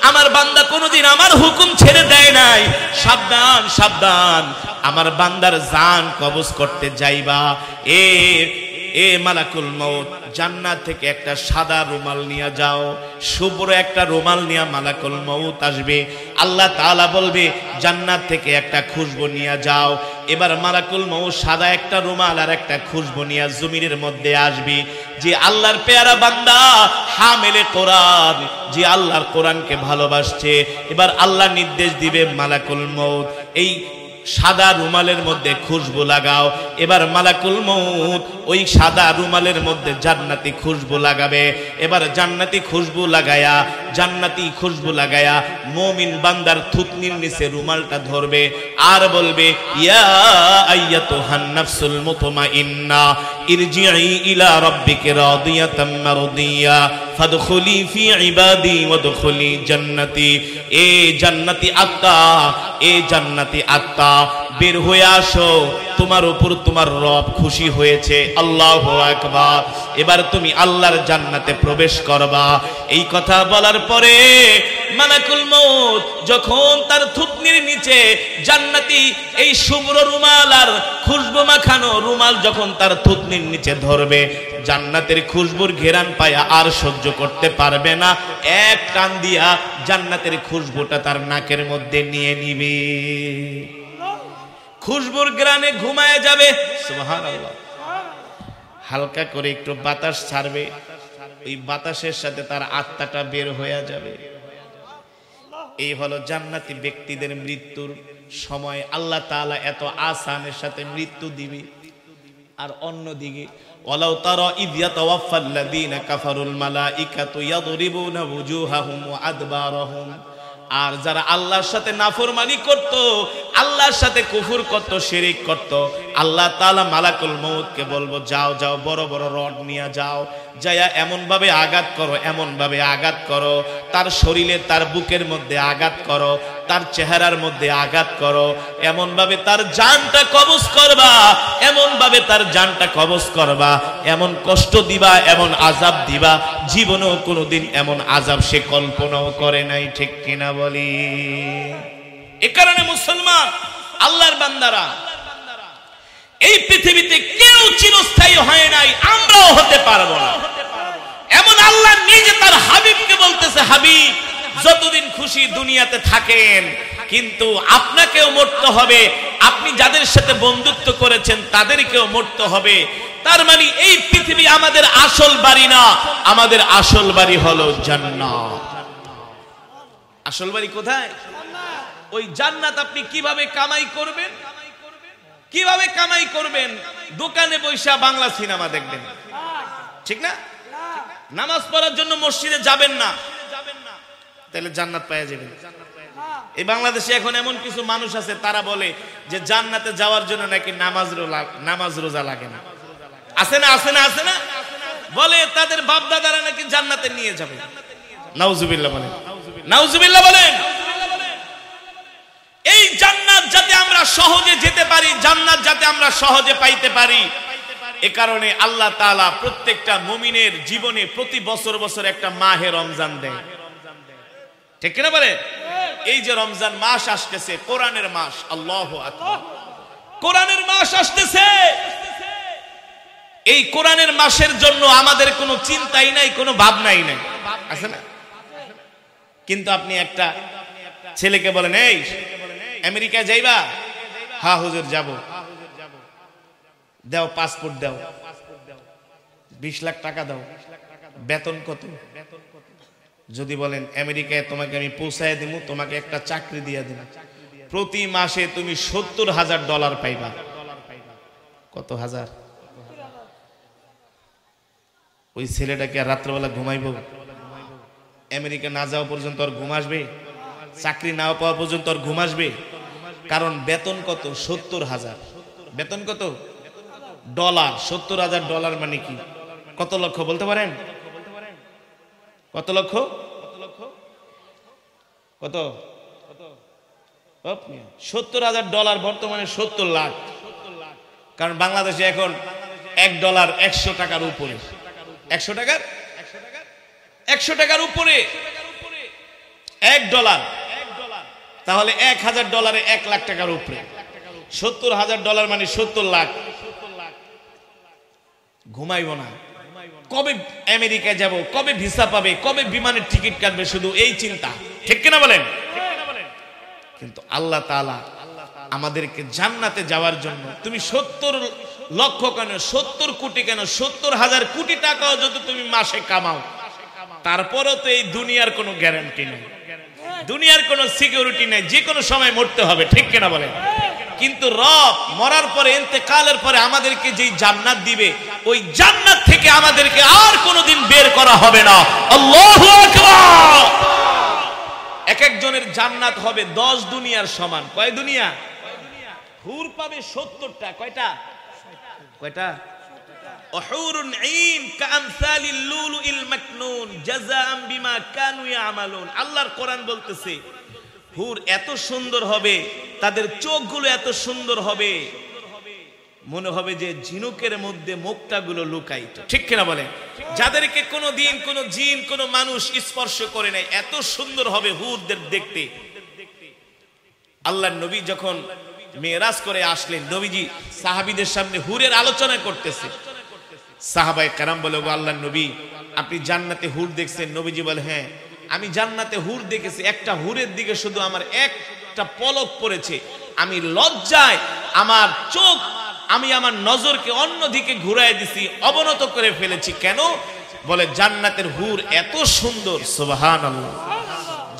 আমার বান্দা কোনোদিন আমার হুকুম ছেড়ে দেয় নাই। সাবধান সাবধান, আমার বান্দার জান কবজ করতে যাইবা। এ এ মালাকুল মৌত জান্নাত থেকে একটা সাদা রুমাল নিয়ে যাও শুভ্র একটা রুমাল নিয়ে মালাকুল মৌত আসবে। আল্লাহ তাআলা বলবে, জান্নাত থেকে একটা খুশবু নিয়ে যাও। এবার মালাকুল মৌত সাদা একটা রুমাল আর একটা খুশবু নিয়ে জমিনের মধ্যে আসবে। যে আল্লাহর পেয়ারা বান্দা, হামেলে কোরআন, যে আল্লাহর কোরআনকে ভালোবাসছে। এবার আল্লাহ নির্দেশ দিবে মালাকুল মৌত এই সাদা রুমালের মধ্যে খুশবু লাগাও। এবার মালাকুল মৌত ওই সাদা রুমালের মধ্যে জান্নাতি খুশবু লাগাবে। এবার জান্নাতি খুশবু লাগায়া, জান্নাতি খুশবু লাগায়া মমিন বান্দার থুতনির নিচে রুমালটা ধরবে আর বলবে, ইয়া আইয়া তো হান্নাফসুল নাফসুল মুতমাইন্না। ইরজিই ইলা রাব্বিকা রাদিয়াতাম মারদিয়া, ফাদখুলি ফি ইবাদি ওয়াদখুলি জান্নাতি। এ জান্নাতি আত্মা, এ জান্নাতি আত্মা বের হয়ে আসো। তোমার উপর তোমার রব খুশি হয়েছে। আল্লাহ আকবার। এবার তুমি আল্লাহর জান্নাতে প্রবেশ করবা। এই কথা বলার পরে মালাকুল মৌত যখন তার থুতনির নিচে জান্নাতি এই শুভ্র রুমাল আর খুশবু মাখানো রুমাল যখন তার থুতনির নিচে ধরবে, জান্নাতের খুশবুর ঘেরান পায়া আর সহ্য করতে পারবে না। এক টান দিয়া জান্নাতের খুশবুটা তার নাকের মধ্যে নিয়ে নিবে। খুশবুর গ্রানে ঘুমায় যাবে। হালকা করে একটু বাতাস ছাড়বে। ওই বাতাসের সাথে তার আত্মাটা বের হয়ে যাবে। এই হলো জান্নাতি ব্যক্তিদের মৃত্যুর সময়। আল্লাহ তাআলা এত আসানের সাথে মৃত্যু দিবে। আর অন্যদিকে, ওয়ালাউ তারা ইদ ইয়াতাওয়াফাল্লাযীনা কাফারুল মালাইকাতু ইয়াদরিবুনা ওয়ুজুহাহুম ওয়া আদবারহুম। আর যারা আল্লাহর সাথে নাফরমানি করত, আল্লাহর সাথে কুফুর করত, শিরিক করত, আল্লাহ তালা মালাকুল মৌতকে বলব, যাও যাও, বড় বড় রড নিয়ে যাও, যাইয়া এমনভাবে আঘাত করো, এমনভাবে আঘাত করো, তার শরীরে, তার বুকের মধ্যে আঘাত করো তার চেহারার মধ্যে আঘাত করো এমন ভাবে তার জানটা কবজ করবা এমন ভাবে তার জানটা কবজ করবা, এমন কষ্ট দিবা, এমন আজাব দিবা, জীবনেও কোনোদিন এমন আজাব সে কল্পনাও করে নাই, ঠিক কিনা বলি? এ কারণে মুসলমান, আল্লাহর বান্দারা, এই পৃথিবীতে কেউ চিরস্থায়ী হয় নাই, আমরাও হতে পারব না। এমন আল্লাহ নিজে তার হাবিবকে বলতেছে, হাবিব যতদিন খুশি দুনিয়াতে থাকেন, কিন্তু আপনাকেও মরতে হবে। আপনি যাদের সাথে বন্ধুত্ব করেছেন, তাদেরকেও মরতে হবে। তার মানে এই পৃথিবী আমাদের আসল বাড়ি না, আমাদের আসল বাড়ি হলো জান্নাত। আসল বাড়ি কোথায়? ওই জান্নাত আপনি কীভাবে কামাই করবেন? কীভাবে কামাই করবেন? দোকানে বৈশা বাংলা সিনেমা দেখবেন। ঠিক না? নামাজ পড়ার জন্য মসজিদে যাবেন না। তাহলে জান্নাত পাওয়া যাবেন এই বাংলাদেশে এখন এমন কিছু মানুষ আছে, তারা বলে যে জান্নাতে যাওয়ার জন্য নাকি নামাজ নামাজ রোজা লাগে না। আছে না আছে না আছে না? বলে তাদের বাপ দাদারা নাকি জান্নাতে নিয়ে যাবে। নাউজুবিল্লাহ বলেন। নাউজুবিল্লাহ বলেন। এই জান্নাত যাতে আমরা সহজে যেতে পারি, জান্নাত যাতে আমরা সহজে পাইতে পারি, এ কারণে আল্লাহ তাআলা প্রত্যেকটা মুমিনের জীবনে প্রতি বছর বছর একটা মাহে রমজান দেয়। ঠিক কিনা বলে? এই যে রমজান মাস আসতেছে, কোরআনের মাস, আল্লাহ কোরআনের মাস আসতেছে। এই কোরআনের মাসের জন্য আমাদের কোনো চিন্তাই নাই, কোনো ভাবনাই নাই। আছে না? কিন্তু আপনি একটা ছেলেকে বলেন, এই, আমেরিকায় যাইবা? হা, হুজুর, যাব। দাও, পাসপোর্ট দাও। বিশ লাখ টাকা দাও। বেতন কত? যদি বলেন, আমেরিকায় তোমাকে আমি পৌঁছায় দিব, তোমাকে একটা চাকরি দিয়ে দিব। প্রতি মাসে তুমি সত্তর হাজার ডলার পাইবা। কত হাজার? ওই ছেলেটাকে রাত্রেবেলা ঘুমাইব। আমেরিকা না যাওয়া পর্যন্ত আর ঘুম আসবে? চাকরি না পাওয়া পর্যন্ত আর ঘুম আসবে? কারণ বেতন কত? সত্তর হাজার। বেতন কত? ডলার। সত্তর হাজার ডলার মানে কি? কত লক্ষ বলতে পারেন? কত লক্ষ? কত? সত্তর হাজার ডলার, বর্তমানে সত্তর লাখ। কারণ বাংলাদেশে এখন এক ডলার একশো টাকার উপরে। একশো টাকার? একশো টাকার উপরে। এক ডলার। তাহলে এক হাজার ডলারে এক লাখ টাকার উপরে। সত্তর হাজার ডলার মানে সত্তর লাখ। ঘুমাইব না। কবে আমেরিকায় যাব, কবে ভিসা পাবে, কবে বিমানের টিকিট কাটবে, শুধু এই চিন্তা। ঠিক কিনা বলেন? কিন্তু আল্লাহ তাআলা আমাদেরকে জান্নাতে যাওয়ার জন্য, তুমি সত্তর লক্ষ কেন, সত্তর কোটি কেন, সত্তর হাজার কোটি টাকাও যদি তুমি মাসে কামাও, তারপরও তো এই দুনিয়ার কোনো গ্যারান্টি নেই। দুনিয়ার কোনো সিকিউরিটি নেই যে কোনো সময় মরতে হবে, ঠিক কিনা বলেন? কিন্তু রব মরার পরে এতেকালের পরে আমাদেরকে যেই জান্নাত দিবে, ওই জান্নাত থেকে আমাদেরকে আর কোনোদিন বের করা হবে না। এক একজনের জান্নাত হবে দশ দুনিয়ার সমান। কয় দুনিয়া? হুর পাবে সত্তরটা। কয়টা? কয়টা? আল্লাহর কোরআন বলতেছে হুর এত সুন্দর হবে, তাদের চোখগুলো এত সুন্দর হবে। মনে হবে যে ঝিনুকের মধ্যে মুক্তাগুলো লুকাইত ঠিক কিনা বলে যাদেরকে কোনো দিন, কোনো জিন, কোনো মানুষ স্পর্শ করে নাই, এত সুন্দর হবে হুরদের দেখতে। আল্লাহ নবী যখন মেয়েরাজ করে আসলেন, নবীজি সাহাবিদের সামনে হুরের আলোচনা করতেছে। সাহাবাই কারাম বলে আল্লাহ নবী, আপনি জান্নাতে হুর দেখছেন? নবীজি বলে হ্যাঁ। আমি জান্নাতে হুর দেখেছি, একটা হুরের দিকে শুধু আমার একটা পলক পড়েছে। আমি লজ্জায় আমার চোখ, আমি আমার নজরকে অন্যদিকে ঘুরাই দিছি, অবনত করে ফেলেছি। কেন? বলে জান্নাতের হুর এত সুন্দর। সুবাহান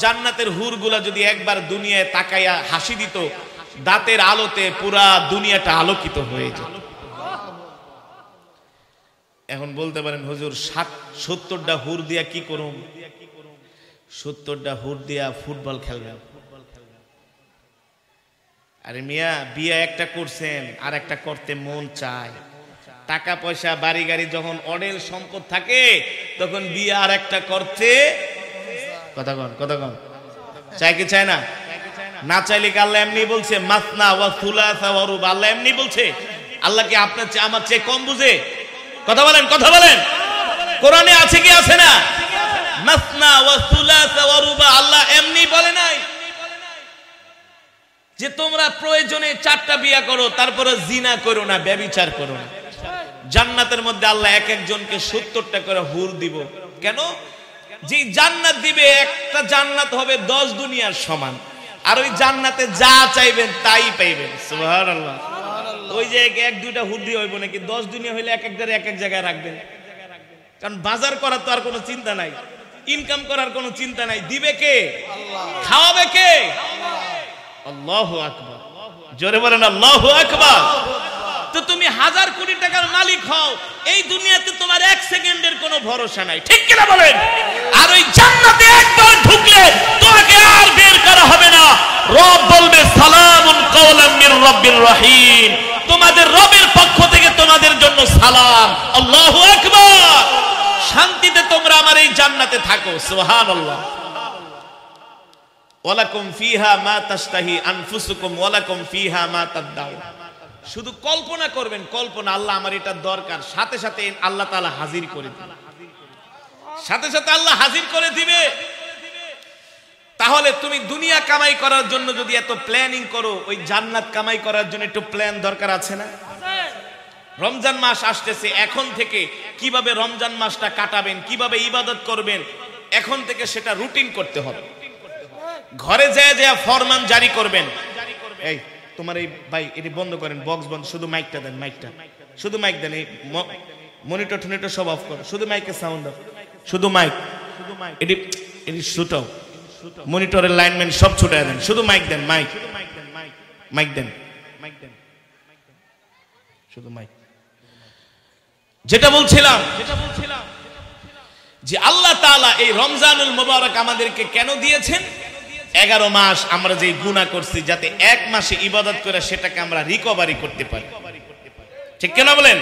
জান্নাতের হুরগুলা যদি একবার দুনিয়ায় তাকাইয়া হাসি দিত, দাঁতের আলোতে পুরা দুনিয়াটা আলোকিত হয়ে যেত। এখন বলতে পারেন, হুজুর, সাত সত্তরটা হুর দিয়া কি করুম? সত্তরটা হুট দিয়া ফুটবল খেলবেন আরে মিয়া, বিয়ে একটা করছেন, আর একটা করতে মন চায়। টাকা পয়সা, বাড়ি গাড়ি যখন অডেল সম্পদ থাকে, তখন বিয়ে আর একটা করতে কথা কন কথা কন। চাই কি চায় না? না চাইলে কি আল্লাহ এমনি বলছে, মাসনা ওয়া সুলাসা ওয়া রুবা আল্লাহ এমনি বলছে, আল্লাহ কি আপনার চেয়ে, আমার চেয়ে কম বুঝে? কথা বলেন কথা বলেন। কোরআনে আছে কি, আছে না? মাসনা ওয়া সুলাসা ওয়া রুবা, আল্লাহ এমনি বলে নাই যে তোমরা প্রয়োজনে চারটা বিয়া করো, তারপরে জিনা করো না করো না। জান্নাতের মধ্যে আল্লাহ এক একজনকে সত্তরটা করে হুর দিব। কেন? যে জান্নাত দিবে, একটা জান্নাত হবে দশ দুনিয়ার সমান। আর ওই জান্নাতে যা চাইবেন তাই পাইবেন। ওই যে এক দুইটা হুর দিয়ে হইব নাকি? দশ দুনিয়া হইলে এক এক এক এক জায়গায় রাখবেন। কারণ বাজার করার তো আর কোনো চিন্তা নাই। ইনকাম করার কোনো চিন্তা নাই। দিবে কে? খাওয়াবে কে? আল্লাহ জোরে বলেন, আল্লাহ তো তুমি হাজার কোটি টাকার মালিক হও, এই দুনিয়াতে তোমার এক সেকেন্ডের কোনো ভরসা নাই। ঠিক কিনা বলেন? আর ওই জান্নাতে একবার ঢুকলে তোমাকে আর বের করা হবে না। রব বলবে, সালামুন কাওলাম মির রাব্বির রহিম। তোমাদের রবের পক্ষ থেকে তোমাদের জন্য সালাম। আল্লাহু আকবার। শান্তিতে তোমরা আমার এই জান্নাতে থাকো তাদদাউন। শুধু কল্পনা করবেন, কল্পনা, আল্লাহ আমার এটা দরকার। সাথে সাথে আল্লাহ হাজির করে সাথে সাথে আল্লাহ হাজির করে দিবে। তাহলে তুমি দুনিয়া কামাই করার জন্য যদি এত প্ল্যানিং করো, ওই জান্নাত কামাই করার জন্য একটু প্ল্যান দরকার আছে না? রমজান মাস আসতেছে, এখন থেকে কীভাবে রমজান মাসটা কাটাবেন, কীভাবে ইবাদত করবেন, এখন থেকে সেটা রুটিন করতে হবে। ঘরে যায় যায় ফরমান জারি করবেন। এই, তোমার এই ভাই, এটি বন্ধ করেন বক্স বন্ধ, শুধু মাইকটা দেন মাইকটা শুধু মাইক দেন, এই মনিটর টনিটর সব অফ করো। শুধু মাইকের সাউন্ড অফ শুধু মাইক এটি এটি শুটাও মনিটরের লাইনম্যান সব ছুটে দেন। শুধু মাইক দেন মাইক মাইক দেন। মাইক দেন। শুধু মাইক যেটা বলছিলাম, যে আল্লাহ এই রমজানুল মোবারক আমাদেরকে কেন দিয়েছেন? এগারো মাস আমরা যে গুণা করছি, যাতে এক মাসে ইবাদত করে সেটাকে আমরা রিকভারি করতে পারি। ঠিক কেনা বলেন?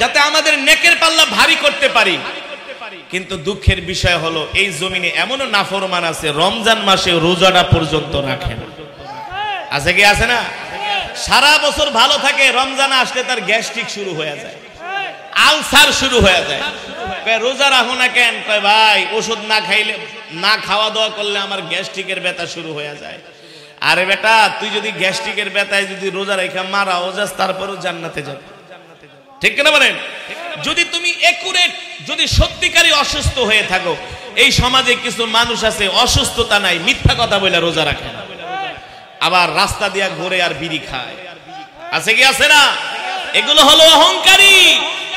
যাতে আমাদের নেকের পাল্লা ভারী করতে পারি। কিন্তু দুঃখের বিষয় হলো, এই জমিনে এমনও নাফরমান আছে, রমজান মাসে রোজাটা পর্যন্ত রাখেন আছে কি, আছে না? সারা বছর ভালো থাকে, রমজান আসলে তার গ্যাস্ট্রিক শুরু হয়ে যায়। আলসার শুরু হয়ে যায়। রোজা রাখো না কেন? কয়, ভাই, ওষুধ না খাইলে, না খাওয়া দাওয়া করলে আমার গ্যাস্ট্রিকের ব্যথা শুরু হয়ে যায়। আরে বেটা, তুই যদি গ্যাস্ট্রিকের ব্যথায় যদি রোজা রেখে মারা যাস তারপরেও জান্নাতে যাবে। ঠিক না বলেন? যদি তুমি একুরেট যদি সত্যিকারই অসুস্থ হয়ে থাকো, এই সমাজে কিছু মানুষ আছে, অসুস্থতা নাই, মিথ্যা কথা বলে রোজা রাখে আবার রাস্তা দিয়া ঘুরে আর বিড়ি খায়। আছে কি, আছে না? এগুলো হলো অহংকারী।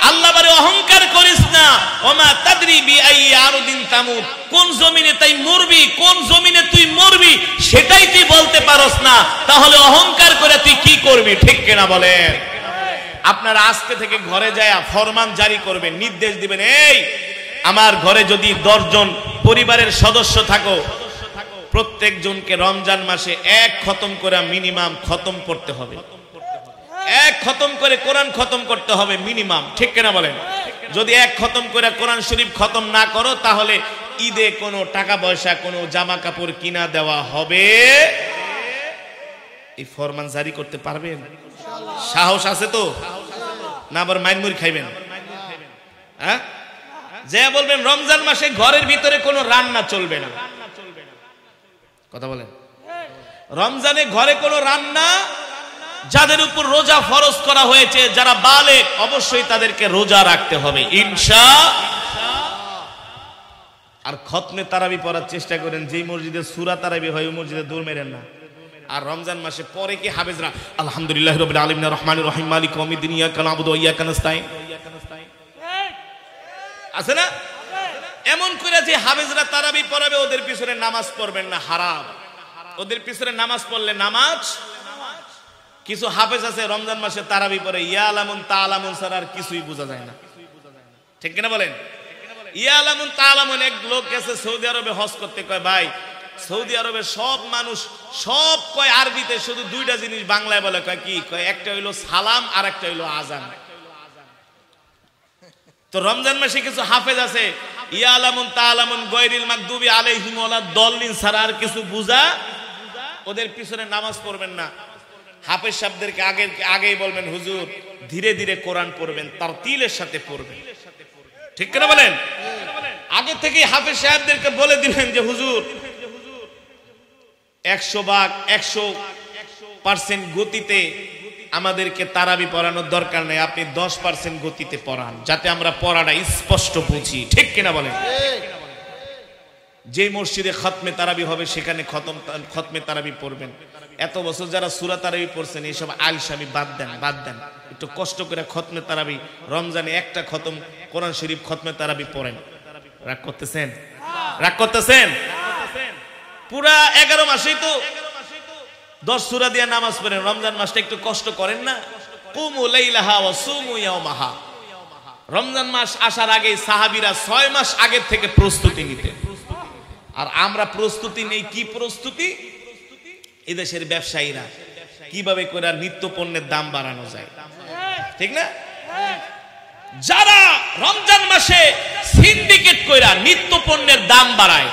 আল্লাহ বারে অহংকার করিস না। ওমা তাদরি বি আই আরদিন তামুত কোন জমিনে তাই মরবি, কোন জমিনে তুই মরবি, সেটাই তুই বলতে পারস না। তাহলে অহংকার করে তুই কি করবি, ঠিক কিনা বলেন? আপনারা আজকে থেকে ঘরে যায় ফরমান জারি করবেন, নির্দেশ দিবেন, এই, আমার ঘরে যদি দশজন পরিবারের সদস্য থাকো প্রত্যেক জনকে রমজান মাসে এক খতম করে মিনিমাম খতম করতে হবে। এক খতম করে কোরআন খতম করতে হবে মিনিমাম, ঠিক কিনা বলেন? যদি এক খতম করে কোরআন শরীফ খতম না করো, তাহলে ঈদে কোনো টাকা পয়সা, কোনো জামা কাপড় কিনা দেওয়া হবে। এই ফরমান জারি করতে পারবেন? সাহস আছে তো? না আবার মাইনমুরি খাইবেন? হ্যাঁ? যে বলবেন, রমজান মাসে ঘরের ভিতরে কোনো রান্না চলবে না। কথা বলেন। রমজানে ঘরে কোনো রান্না যাদের উপর রোজা ফরজ করা হয়েছে, যারা বালে অবশ্যই তাদেরকে রোজা রাখতে হবে। ইনশা আর খতমে তারাবি পড়ার চেষ্টা করেন যে মসজিদে সুরা তারাবি হয়, ওই মসজিদে দৌড় মেরেন না। আর রমজান মাসে পরে কি হাফেজরা, আলহামদুলিল্লাহ রবিল আলম রহমান রহিম, মালিক অমিদিন ইয়া কালাবুদ ইয়া কানাস্তাইন আছে না? এমন করে যে হাফেজরা তারাবি পড়াবে, ওদের পিছনে নামাজ পড়বেন না, হারাম। ওদের পিছনে নামাজ পড়লে নামাজ কিছু হাফেজ আছে, রমজান মাসে তারাবি পরে ইয়া আলামুন তা আলামুন ছাড়া আর কিছুই বোঝা যায় না। ঠিক কিনা বলেন? ইয়া আলামুন তা আলামুন এক লোক গেছে সৌদি আরবে হজ করতে, কয়, ভাই, সৌদি আরবে সব মানুষ, সব কয় আরবিতে শুধু দুইটা জিনিস বাংলায় বলে, কয় কি? কয়, একটা হইল সালাম আর একটা হইল আজান তো রমজান মাসে কিছু হাফেজ আছে ইয়া আলামুন তা আলামুন গৈরিল মাকদুবি আলাইহিম ওয়ালা দল্লিন ছাড়া আর কিছু বুঝা, ওদের পিছনে নামাজ পড়বেন না। হাফেজ সাহেবদেরকে আগে আগেই বলবেন, হুজুর, ধীরে ধীরে কোরআন পড়বেন তার তিলের সাথে পড়বেন। ঠিক কিনা বলেন? আগে থেকে হাফেজ সাহেবদেরকে বলে দিবেন যে, হুজুর, একশো ভাগ, একশো পার্সেন্ট গতিতে আমাদেরকে তারাবি পড়ানোর দরকার নেই, আপনি দশ পার্সেন্ট গতিতে পড়ান, যাতে আমরা পড়াটা স্পষ্ট বুঝি। ঠিক কিনা বলেন? যে মসজিদে খতমে তারাবি হবে, সেখানে খতম খতমে তারাবি পড়বেন। এত বছর যারা সুরা তারাবি পড়ছেন, এইসব আলসামি বাদ দেন বাদ দেন। একটু কষ্ট করে খতমে তারাবি, রমজানে একটা খতম, কোরআন শরীফ খতমে তারাবি পড়েন। রাগ করতেছেন? রাগ করতেছেন? পুরা এগারো মাসেই তো দশ সুরা দিয়ে নামাজ পড়েন, রমজান মাসটা একটু কষ্ট করেন না? কুমু রমজান মাস আসার আগে সাহাবীরা ছয় মাস আগের থেকে প্রস্তুতি নিতেন। আর আমরা প্রস্তুতি নেই, কি প্রস্তুতি? এদেশের ব্যবসায়ীরা। কীভাবে করে নিত্য পণ্যের দাম বাড়ানো যায়। ঠিক না? যারা রমজান মাসে সিন্ডিকেট কইরা নিত্য পণ্যের দাম বাড়ায়,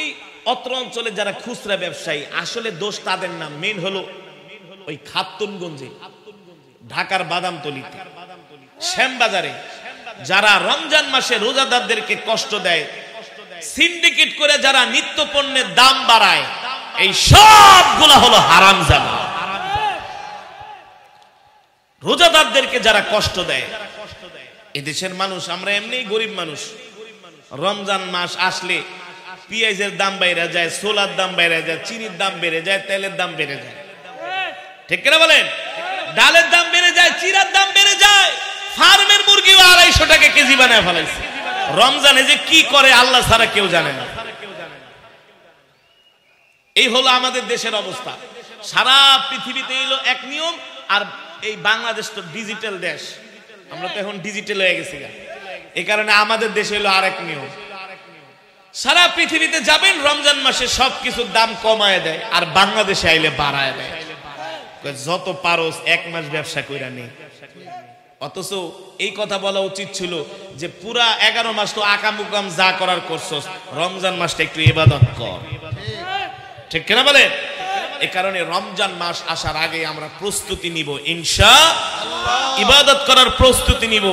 এই অত্র অঞ্চলে যারা খুচরা ব্যবসায়ী, আসলে দোষ তাদের না। মেন হলো ওই খাতুনগঞ্জে, ঢাকার বাদাম বাদামতলিতে, শ্যামবাজারে, যারা রমজান মাসে রোজাদারদেরকে কষ্ট দেয় সিন্ডিকেট করে যারা নিত্য পণ্যের দাম বাড়ায়, এই সবগুলা হলো হারাম জানা রোজাদারদেরকে যারা কষ্ট দেয়, এদেশের মানুষ, আমরা এমনি গরিব মানুষ। রমজান মাস আসলে পেঁয়াজের দাম বাইরে যায় সোলার দাম বাইরে যায়, চিনির দাম বেড়ে যায়, তেলের দাম বেড়ে যায়। ঠিক কিনা বলেন? ডালের দাম বেড়ে যায়, চিরার দাম বেড়ে যায়। ফার্মের মুরগিও আড়াইশো টাকা কেজি বানায় ফেলাইছে। রমজানে যে কি করে আল্লাহ ছাড়া কেউ জানে না। এই হলো আমাদের দেশের অবস্থা। সারা পৃথিবীতে এলো এক নিয়ম, আর এই বাংলাদেশ তো ডিজিটাল দেশ। আমরা তো এখন ডিজিটাল হয়ে গেছি এই কারণে আমাদের দেশে হলো আরেক নিয়ম। সারা পৃথিবীতে যাবেন, রমজান মাসে সবকিছুর দাম কমায় দেয়, আর বাংলাদেশে আইলে বাড়ায় দেয়। যত পারস এক মাস ব্যবসা কইরা নেই। অথচ এই কথা বলা উচিত ছিল যে পুরা এগারো মাস তো আকাম উকাম যা করার করছস, রমজান মাসটা একটু ইবাদত কর। ঠিক কিনা বলে? এ কারণে রমজান মাস আসার আগে আমরা প্রস্তুতি নিব, ইনশা ইবাদত করার প্রস্তুতি নিব।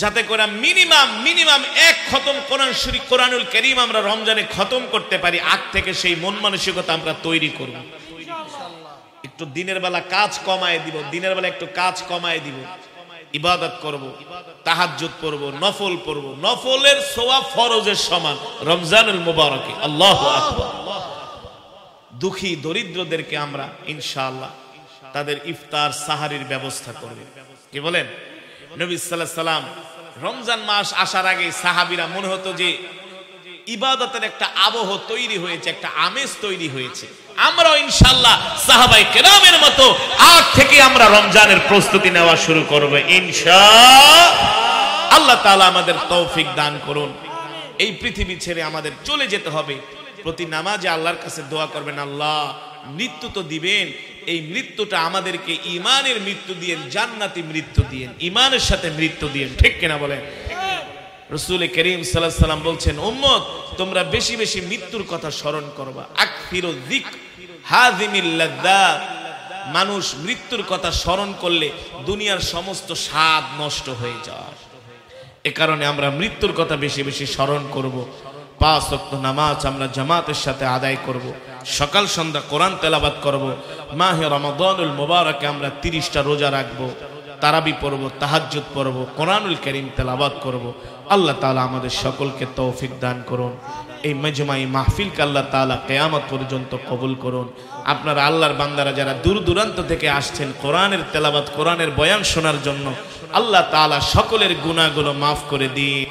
যাতে করে মিনিমাম মিনিমাম এক খতম কোরআন শরীফ, কোরআনুল করিম আমরা রমজানে খতম করতে পারি, আগ থেকে সেই মন মানসিকতা আমরা তৈরি করব। একটু দিনের বেলা কাজ কমায় দিব, দিনের বেলা একটু কাজ কমায় দিব। ইবাদত করব, তাহাজ্জুদ পড়ব, নফল পড়ব। নফলের সোয়া ফরজের সমান, রমজানুল মুবারকে। আল্লাহু দুঃখী দরিদ্রদেরকে আমরা ইনশাআল্লাহ তাদের ইফতার সাহারির ব্যবস্থা করব। কি বলেন? নবী আলাইহি সাল্লাম রমজান মাস আসার আগে সাহাবিরা মনে হতো যে ইবাদতের একটা আবহ তৈরি হয়েছে, একটা আমেজ তৈরি হয়েছে। আমরাও ইনশাআল্লাহ সাহাবাই কেরামের মতো আজ থেকে আমরা রমজানের প্রস্তুতি নেওয়া শুরু করব ইনশা আল্লাহ তাআলা আমাদের তৌফিক দান করুন। এই পৃথিবী ছেড়ে আমাদের চলে যেতে হবে। প্রতি নামাজে আল্লাহর কাছে দোয়া করবেন, আল্লাহ, মৃত্যু তো দিবেন। এই মৃত্যুটা আমাদেরকে ইমানের মৃত্যু দিয়েন জান্নাতি মৃত্যু দিয়েন ইমানের সাথে মৃত্যু দিয়েন ঠিক কিনা বলেন? রসুল করিম সাল্লাহ সাল্লাম বলছেন, উম্মত, তোমরা বেশি বেশি মৃত্যুর কথা স্মরণ করবা। আকফিরো দিক মানুষ মৃত্যুর কথা স্মরণ করলে দুনিয়ার সমস্ত স্বাদ নষ্ট হয়ে যায়। এ কারণে আমরা মৃত্যুর কথা বেশি বেশি স্মরণ করব। পাঁচ ওয়াক্ত নামাজ আমরা জামাতের সাথে আদায় করব। সকাল সন্ধ্যা কোরআন তেলাবাদ করব। মাহে রমাদানুল মোবারকে আমরা তিরিশটা রোজা রাখব। তারাবি পড়ব, তাহাজ্জুদ পড়ব, কোরআনুল করিম তেলাবাত করব। আল্লাহ তালা আমাদের সকলকে তৌফিক দান করুন। এই মেজমাই মাহফিলকে আল্লাহ তালা কেয়ামত পর্যন্ত কবুল করুন। আপনারা আল্লাহর বান্দারা যারা দূর দূরান্ত থেকে আসছেন কোরআনের তেলাবাদ কোরআনের বয়ান শোনার জন্য, আল্লাহ তালা সকলের গুণাগুলো মাফ করে দিন।